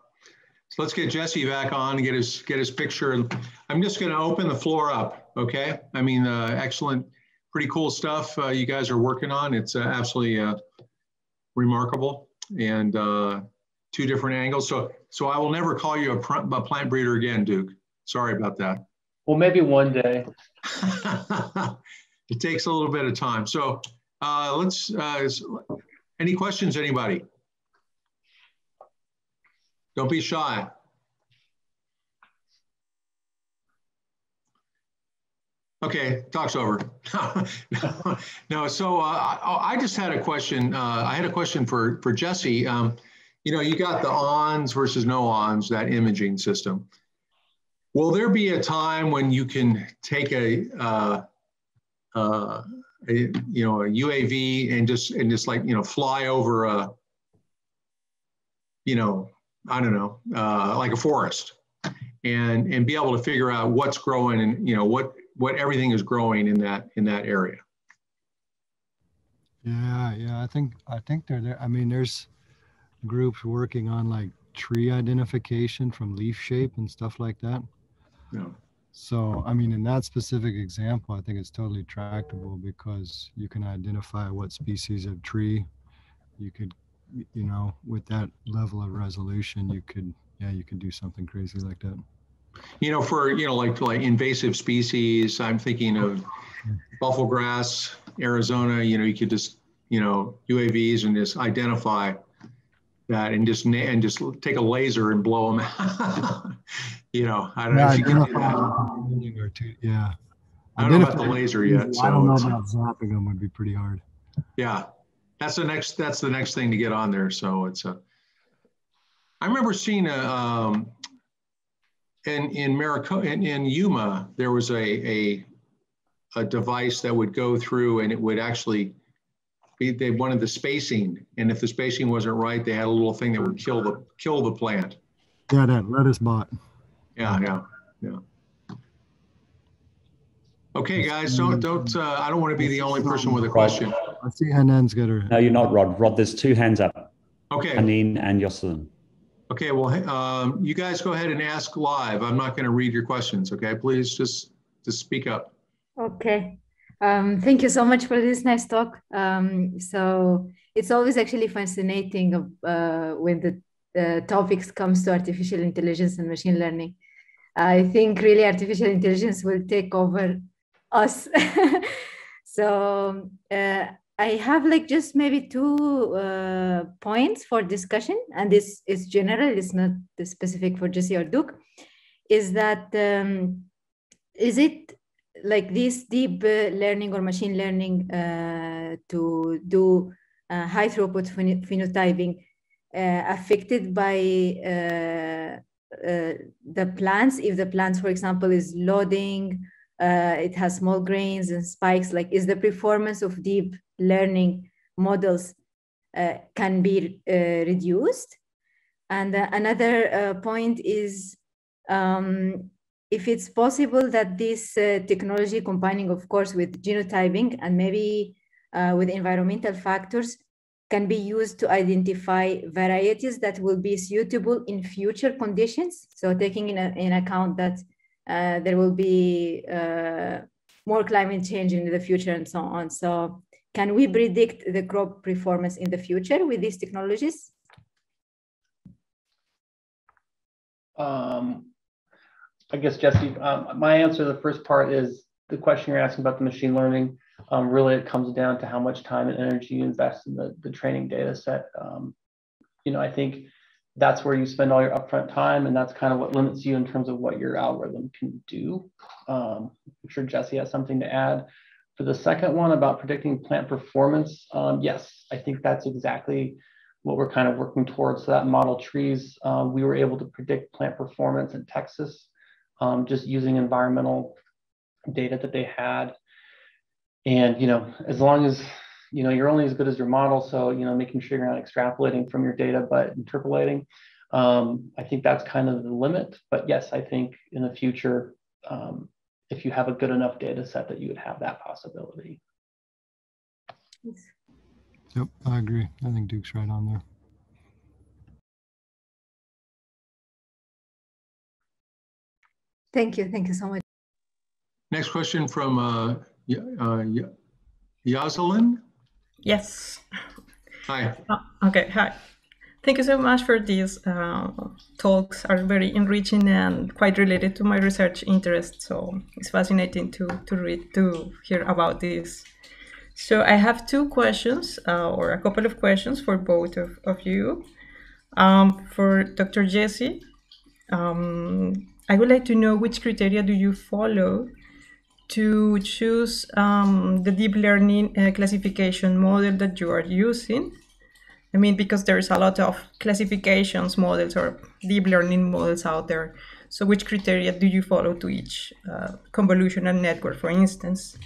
So let's get Jesse back on and get his get his picture. And I'm just going to open the floor up. Okay. I mean, uh, excellent pretty cool stuff uh, you guys are working on. It's uh, absolutely uh, remarkable and uh, two different angles. So, so I will never call you a, a, plant breeder again, Duke. Sorry about that. Well, maybe one day. it takes a little bit of time. So uh, let's, uh, any questions, anybody? Don't be shy. Okay, talk's over. no, so uh, I, just had a question. Uh, I had a question for for Jesse. Um, you know, you got the awns versus no awns that imaging system. Will there be a time when you can take a, uh, uh a you know a UAV and just and just like you know fly over a you know, I don't know, uh, like a forest, and and be able to figure out what's growing and you know what what everything is growing in that in that area. Yeah, yeah. I think I think they're there. I mean, there's groups working on like tree identification from leaf shape and stuff like that. Yeah. So, I mean, in that specific example, I think it's totally tractable because you can identify what species of tree you could, you know, with that level of resolution, you could, yeah, you could do something crazy like that. You know, for you know, like like invasive species, I'm thinking of buffalo grass, Arizona. You know, you could just you know UAVs and just identify that and just na- and just take a laser and blow them out. you know, I don't know if you can do that. Or two, yeah. I don't know about the laser yet. I don't know So, about zapping them would be pretty hard. yeah, that's the next. That's the next thing to get on there. So it's a. I remember seeing a um, in in Maricopa in, in Yuma there was a a a device that would go through and it would actually be they wanted the spacing and if the spacing wasn't right they had a little thing that would kill the kill the plant. Yeah, that lettuce bot. Yeah, yeah, yeah. Okay, guys, don't don't. Uh, I don't want to be the only person with a question. I see Hanan's got her. No, you're not, Rod. Rod, there's two hands up. Okay. Anin and Jocelyn. Okay, well, um, you guys go ahead and ask live. I'm not going to read your questions, okay? Please just, just speak up. Okay. Um, thank you so much for this nice talk. Um, so it's always actually fascinating uh, when the uh, topics comes to artificial intelligence and machine learning. I think really artificial intelligence will take over us. so uh, I have like just maybe two uh, points for discussion, and this is general, it's not specific for Jesse or Duke, is that um, is it like this deep uh, learning or machine learning uh, to do uh, high throughput pheno- phenotyping uh, affected by uh, uh, the plants? If the plants, for example, is loading, it has small grains and spikes, like is the performance of deep learning models can be reduced? And another point is um, if it's possible that this uh, technology combining of course with genotyping and maybe uh, with environmental factors can be used to identify varieties that will be suitable in future conditions. So taking in, a, in account that uh, there will be more climate change in the future and so on. So can we predict the crop performance in the future with these technologies? Um, I guess, Jesse, um, my answer to the first part is the question you're asking about the machine learning. Um, really, it comes down to how much time and energy you invest in the, the training data set. Um, you know, I think that's where you spend all your upfront time, and that's kind of what limits you in terms of what your algorithm can do. Um, I'm sure Jesse has something to add. For the second one about predicting plant performance, um, yes, I think that's exactly what we're kind of working towards. So that model TREES, um, we were able to predict plant performance in Texas um, just using environmental data that they had. And, you know, as long as, you know, you're only as good as your model. So, you know, making sure you're not extrapolating from your data, but interpolating. Um, I think that's kind of the limit. But yes, I think in the future, um, if you have a good enough data set that you would have that possibility. Yep, I agree. I think Duke's right on there. Thank you. Thank you so much. Next question from uh, uh, Yazelin. Yes. Hi. Uh, okay. Hi. Thank you so much for these uh, talks. Are very enriching and quite related to my research interest. So it's fascinating to to read to hear about this. So I have two questions uh, or a couple of questions for both of, of you. Um, for Dr. Jesse, um, I would like to know which criteria do you follow to choose um, the deep learning uh, classification model that you are using. I mean, because there's a lot of classifications models or deep learning models out there. So which criteria do you follow to each uh, convolutional network, for instance?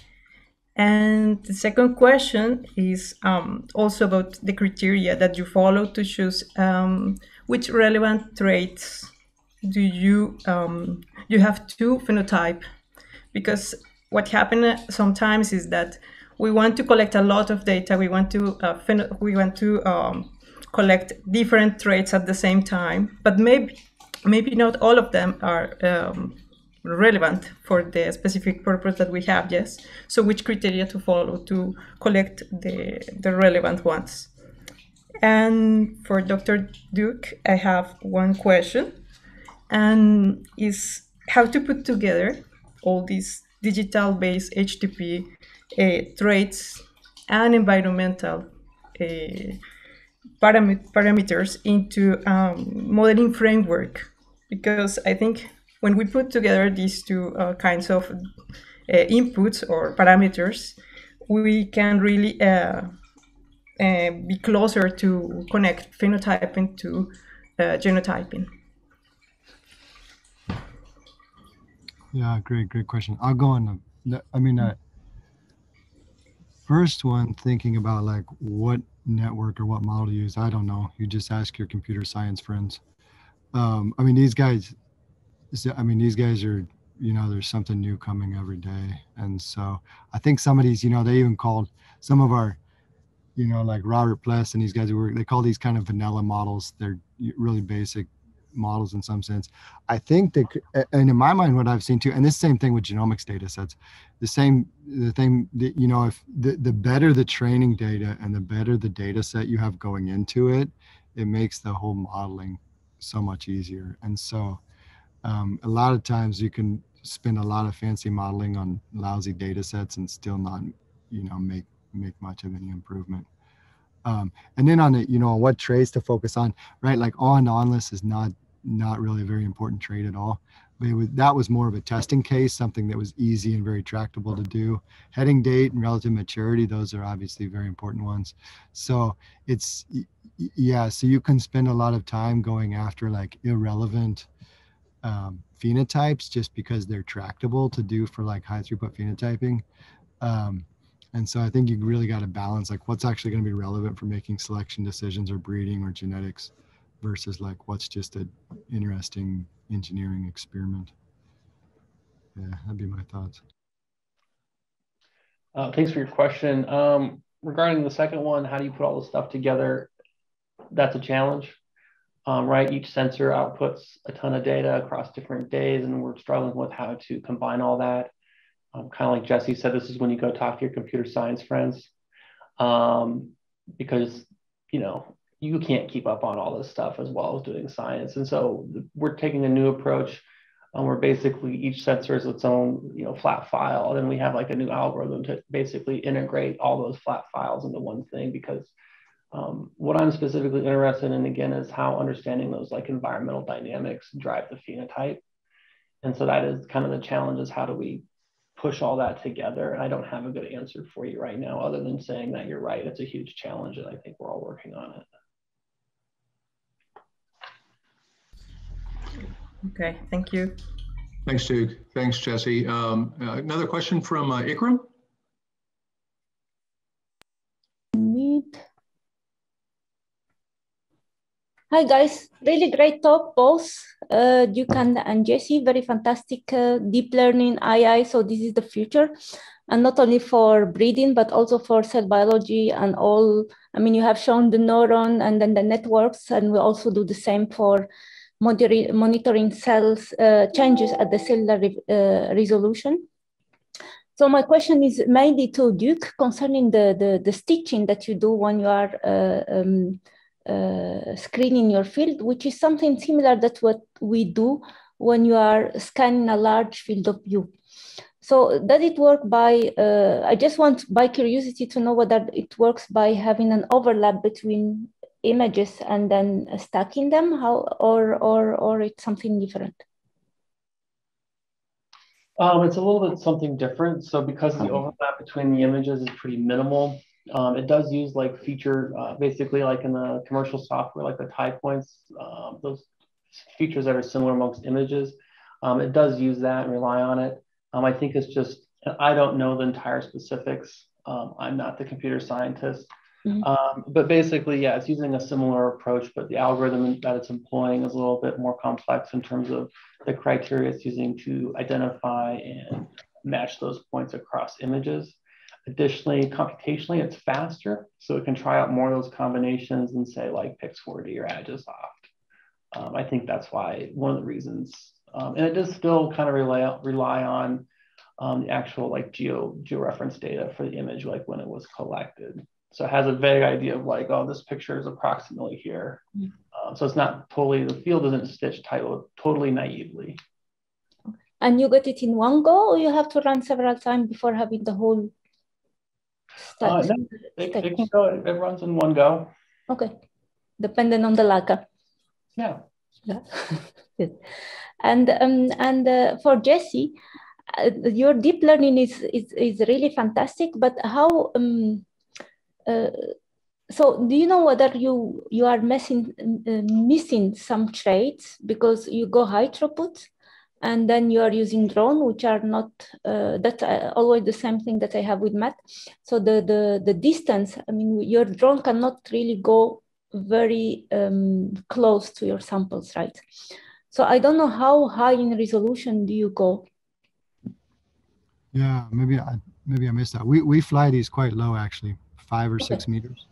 And the second question is um, also about the criteria that you follow to choose um, which relevant traits do you um, you have to phenotype? Because what happens sometimes is that we want to collect a lot of data. We want to uh, we want to um, collect different traits at the same time, but maybe maybe not all of them are um, relevant for the specific purpose that we have. Yes. So which criteria to follow to collect the the relevant ones? And for Dr. Duke, I have one question, and is how to put together all these digital-based HTTP uh, traits and environmental uh, param parameters into um, modeling framework because I think when we put together these two uh, kinds of uh, inputs or parameters, we can really uh, uh, be closer to connect phenotyping to genotyping. Yeah, great, great question. I'll go on. I mean, uh, first one, thinking about like what network or what model to use, I don't know. You just ask your computer science friends. Um, I mean, these guys, I mean, these guys are, you know, there's something new coming every day. And so I think some of these, you know, they even called some of our, you know, like Robert Pless and these guys who were, they call these kind of vanilla models. They're really basic models in some sense. I think that, and in my mind, what I've seen too, and this same thing with genomics data sets, the same, the thing that, you know, if the, the better the training data and the better the data set you have going into it, it makes the whole modeling so much easier. And so um, a lot of times you can spend a lot of fancy modeling on lousy data sets and still not, you know, make, make much of any improvement. Um, and then on the, you know, what traits to focus on, right? Like awn-awnless is not not really a very important trait at all. But was, that was more of a testing case, something that was easy and very tractable to do. Heading date and relative maturity, those are obviously very important ones. So it's, yeah, so you can spend a lot of time going after like irrelevant um, phenotypes just because they're tractable to do for like high throughput phenotyping. Um, and so I think you really got to balance like what's actually going to be relevant for making selection decisions or breeding or genetics versus like what's just an interesting engineering experiment. Yeah, that'd be my thoughts. Uh, thanks for your question. Um, regarding the second one, how do you put all this stuff together? That's a challenge, um, right? Each sensor outputs a ton of data across different days, and we're struggling with how to combine all that. Um, kind of like Jesse said, this is when you go talk to your computer science friends, um, because you know you can't keep up on all this stuff as well as doing science. And so we're taking a new approach. Um, where basically each sensor is its own, you know, flat file, and then we have like a new algorithm to basically integrate all those flat files into one thing. Because um, what I'm specifically interested in again is how understanding those like environmental dynamics drive the phenotype. And so that is kind of the challenge: is how do we push all that together? And I don't have a good answer for you right now, other than saying that you're right. It's a huge challenge, and I think we're all working on it. Okay, thank you. Thanks, Duke. Thanks, Jesse. Um, uh, another question from uh, Ikram? Hi guys, really great talk, both uh, Duke and, and Jesse, very fantastic uh, deep learning AI. So this is the future and not only for breeding, but also for cell biology and all. I mean, you have shown the neuron and then the networks, and we also do the same for monitoring cells uh, changes at the cellular re uh, resolution. So my question is mainly to Duke concerning the, the, the stitching that you do when you are uh, um, uh, screening your field, which is something similar that what we do when you are scanning a large field of view. So does it work by, uh, I just want by curiosity to know whether it works by having an overlap between images and then stacking them? How or or or it's something different? Um, it's a little bit something different. So because the overlap between the images is pretty minimal um, it does use like feature uh, basically like in the commercial software like the tie points um, those features that are similar amongst images um, it does use that and rely on it um, i think it's just i don't know the entire specifics um, i'm not the computer scientist Mm-hmm. Um, but basically, yeah, it's using a similar approach, but the algorithm that it's employing is a little bit more complex in terms of the criteria it's using to identify and match those points across images. Additionally, computationally, it's faster, so it can try out more of those combinations and say like Pix4D or Agisoft. Um, I think that's why one of the reasons, um, and it does still kind of rely rely on um, the actual like geo georeference data for the image, like when it was collected. So it has a vague idea of like, oh, this picture is approximately here. Mm. Um, so it's not totally, the field isn't stitched title totally naively. And you get it in one go or you have to run several times before having the whole uh, no, it, it, can go, it runs in one go. Okay, depending on the lacquer. Yeah. Yeah. and um, and uh, for Jesse, uh, your deep learning is, is is really fantastic. But how um, uh, so do you know whether you you are missing uh, missing some traits because you go high throughput and then you are using drone which are not uh, that's uh, always the same thing that i have with math so the the the distance i mean your drone cannot really go very um, close to your samples right? So i don't know how high in resolution do you go? Yeah maybe i maybe i missed that. We we fly these quite low actually five or six meters.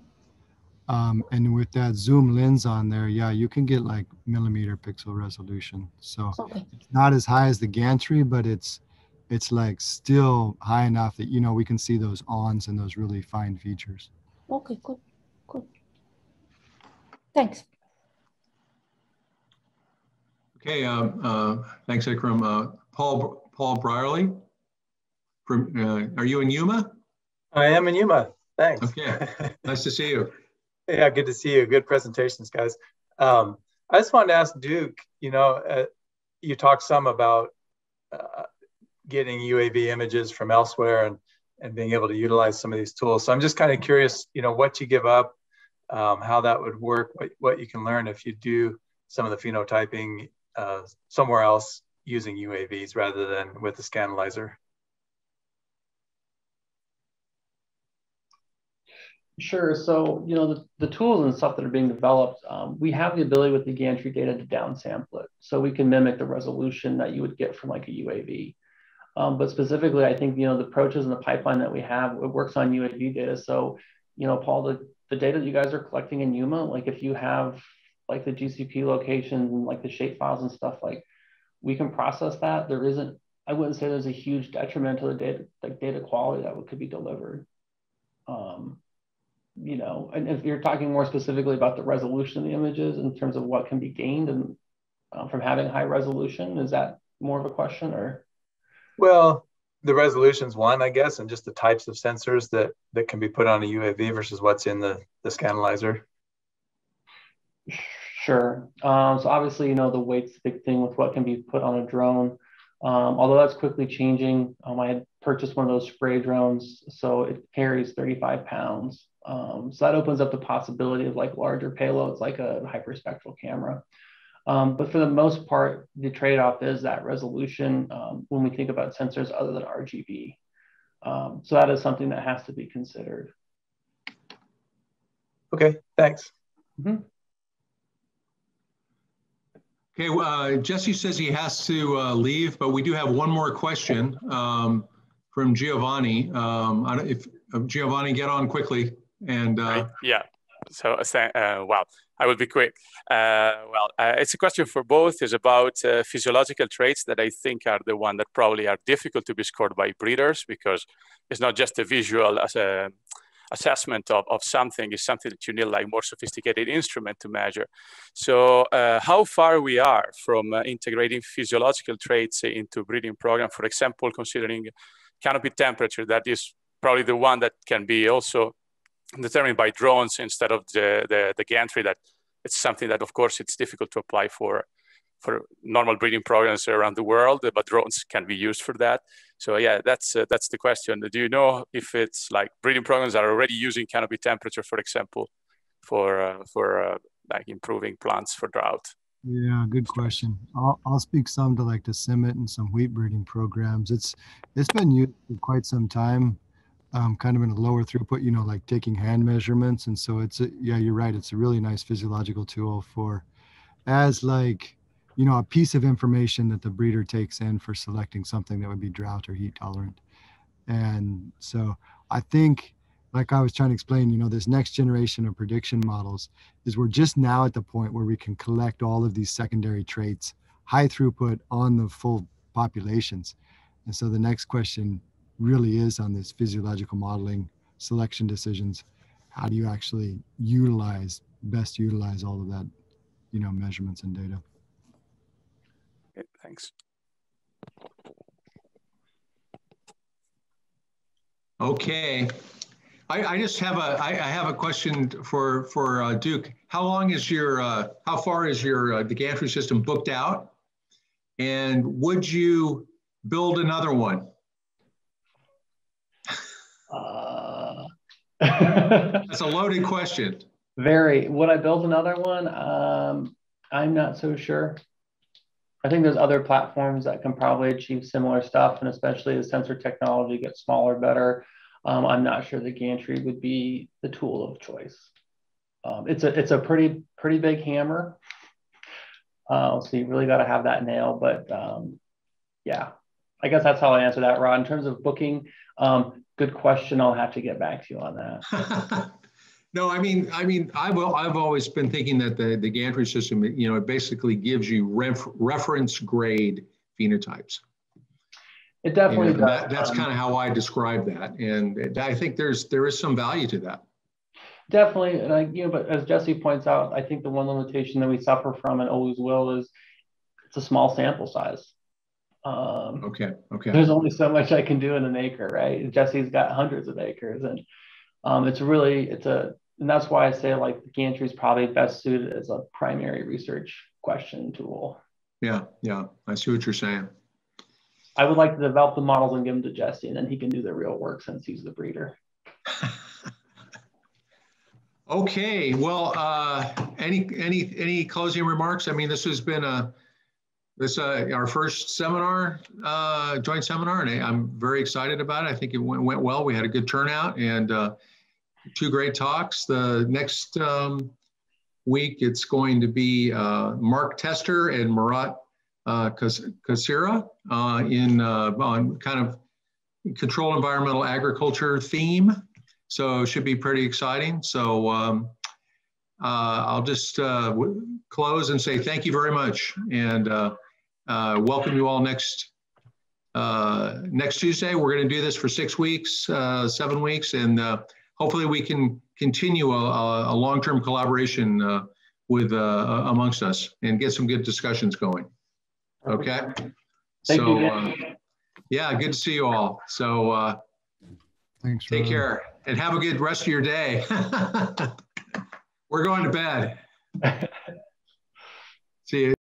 Um, and with that zoom lens on there, yeah, you can get like millimeter pixel resolution. So okay. it's not as high as the gantry, but it's it's like still high enough that you know we can see those awns and those really fine features. Okay, good, good. Thanks. Okay, um, uh, thanks, Ikram. Uh, Paul Paul Brierley, from uh, are you in Yuma? I am in Yuma. Thanks. Okay. nice to see you. Yeah, good to see you. Good presentations, guys. Um, I just wanted to ask Duke, you know, uh, you talked some about uh, getting UAV images from elsewhere and, and being able to utilize some of these tools. So I'm just kind of curious, you know, what you give up, um, how that would work, what, what you can learn if you do some of the phenotyping uh, somewhere else using UAVs rather than with the Scanalyzer. Sure. So, you know, the, the tools and stuff that are being developed, um, we have the ability with the gantry data to downsample it. So we can mimic the resolution that you would get from like a UAV. Um, but specifically, I think, you know, the approaches and the pipeline that we have, it works on UAV data. So, you know, Paul, the, the data that you guys are collecting in Yuma, like if you have like the GCP locations and like the shape files and stuff, like we can process that. There isn't, I wouldn't say there's a huge detriment to the data, like data quality that could be delivered. Um, you know, and if you're talking more specifically about the resolution of the images in terms of what can be gained and um, from having high resolution, is that more of a question or? Well, the resolution's one, I guess, and just the types of sensors that that can be put on a UAV versus what's in the the Scanalyzer. Sure. Um, so obviously, you know, the weight's the big thing with what can be put on a drone. Um, although that's quickly changing, um, I had purchased one of those spray drones, so it carries 35 pounds. Um, so that opens up the possibility of like larger payloads, like a hyperspectral camera. Um, but for the most part, the trade-off is that resolution um, when we think about sensors other than RGB. Um, so that is something that has to be considered. Okay, thanks. Mm -hmm. Okay, uh, Jesse says he has to uh, leave, but we do have one more question um, from Giovanni. Um, if uh, Giovanni, get on quickly. And uh, right. yeah, so uh, well, I will be quick. Uh, well, uh, it's a question for both. It's about uh, physiological traits that I think are the one that probably are difficult to be scored by breeders because it's not just a visual as a assessment of, of something is something that you need like more sophisticated instrument to measure. So uh, how far we are from uh, integrating physiological traits into breeding program, for example, considering canopy temperature, that is probably the one that can be also determined by drones instead of the, the, the gantry that it's something that of course it's difficult to apply for for normal breeding programs around the world, but drones can be used for that. So yeah, that's uh, that's the question. Do you know if it's like breeding programs are already using canopy temperature, for example, for uh, for uh, like improving plants for drought? Yeah, good question. I'll, I'll speak some to like the CIMMYT and some wheat breeding programs. It's it's been used for quite some time um, kind of in a lower throughput, you know, like taking hand measurements. And so it's, a, yeah, you're right. It's a really nice physiological tool for as like, you know, a piece of information that the breeder takes in for selecting something that would be drought or heat tolerant. And so I think, like I was trying to explain, you know, this next generation of prediction models is we're just now at the point where we can collect all of these secondary traits, high throughput on the full populations. And so the next question really is on this physiological modeling, selection decisions. How do you actually utilize, best utilize all of that, you know, measurements and data? Okay, thanks. Okay. I, I just have a I, I have a question for for uh, Duke. How long is your uh, how far is your uh, the gantry system booked out? And would you build another one? That's a loaded question. Very. Would I build another one? Um, I'm not so sure. I think there's other platforms that can probably achieve similar stuff, and especially as sensor technology gets smaller, better. Um, I'm not sure the gantry would be the tool of choice. Um, it's a it's a pretty pretty big hammer, uh, so you really got to have that nail. But um, yeah, I guess that's how I answer that, Rod. In terms of booking, um, good question. I'll have to get back to you on that. no, I mean, I mean, I've I've always been thinking that the the gantry system, you know, it basically gives you ref, reference grade phenotypes. It definitely does. That, that's um, kind of how I describe that, and I think there's there is some value to that. Definitely, and I, you know, but as Jesse points out, I think the one limitation that we suffer from and always will is it's a small sample size. Um, okay. Okay. There's only so much I can do in an acre, right? Jesse's got hundreds of acres, and um, it's really it's a and that's why I say like the gantry is probably best suited as a primary research question tool. Yeah. Yeah. I see what you're saying. I would like to develop the models and give them to Jesse, and then he can do the real work since he's the breeder. okay. Well, uh, any any any closing remarks? I mean, this has been a this uh, our first seminar, uh, joint seminar, and I'm very excited about it. I think it went, went well. We had a good turnout and uh, two great talks. The next um, week, it's going to be uh, Mark Tester and Murat uh, Kacira uh, in uh, on kind of controlled environmental agriculture theme. So it should be pretty exciting. So um, uh, I'll just uh, close and say thank you very much and uh, uh welcome you all next uh, next Tuesday. We're going to do this for six weeks, uh, seven weeks, and hopefully we can continue a, a long-term collaboration with amongst us and get some good discussions going. Okay. Thank so, you. uh, yeah, good to see you all. So, uh, thanks. Take Ron. care and have a good rest of your day. We're going to bed. see you.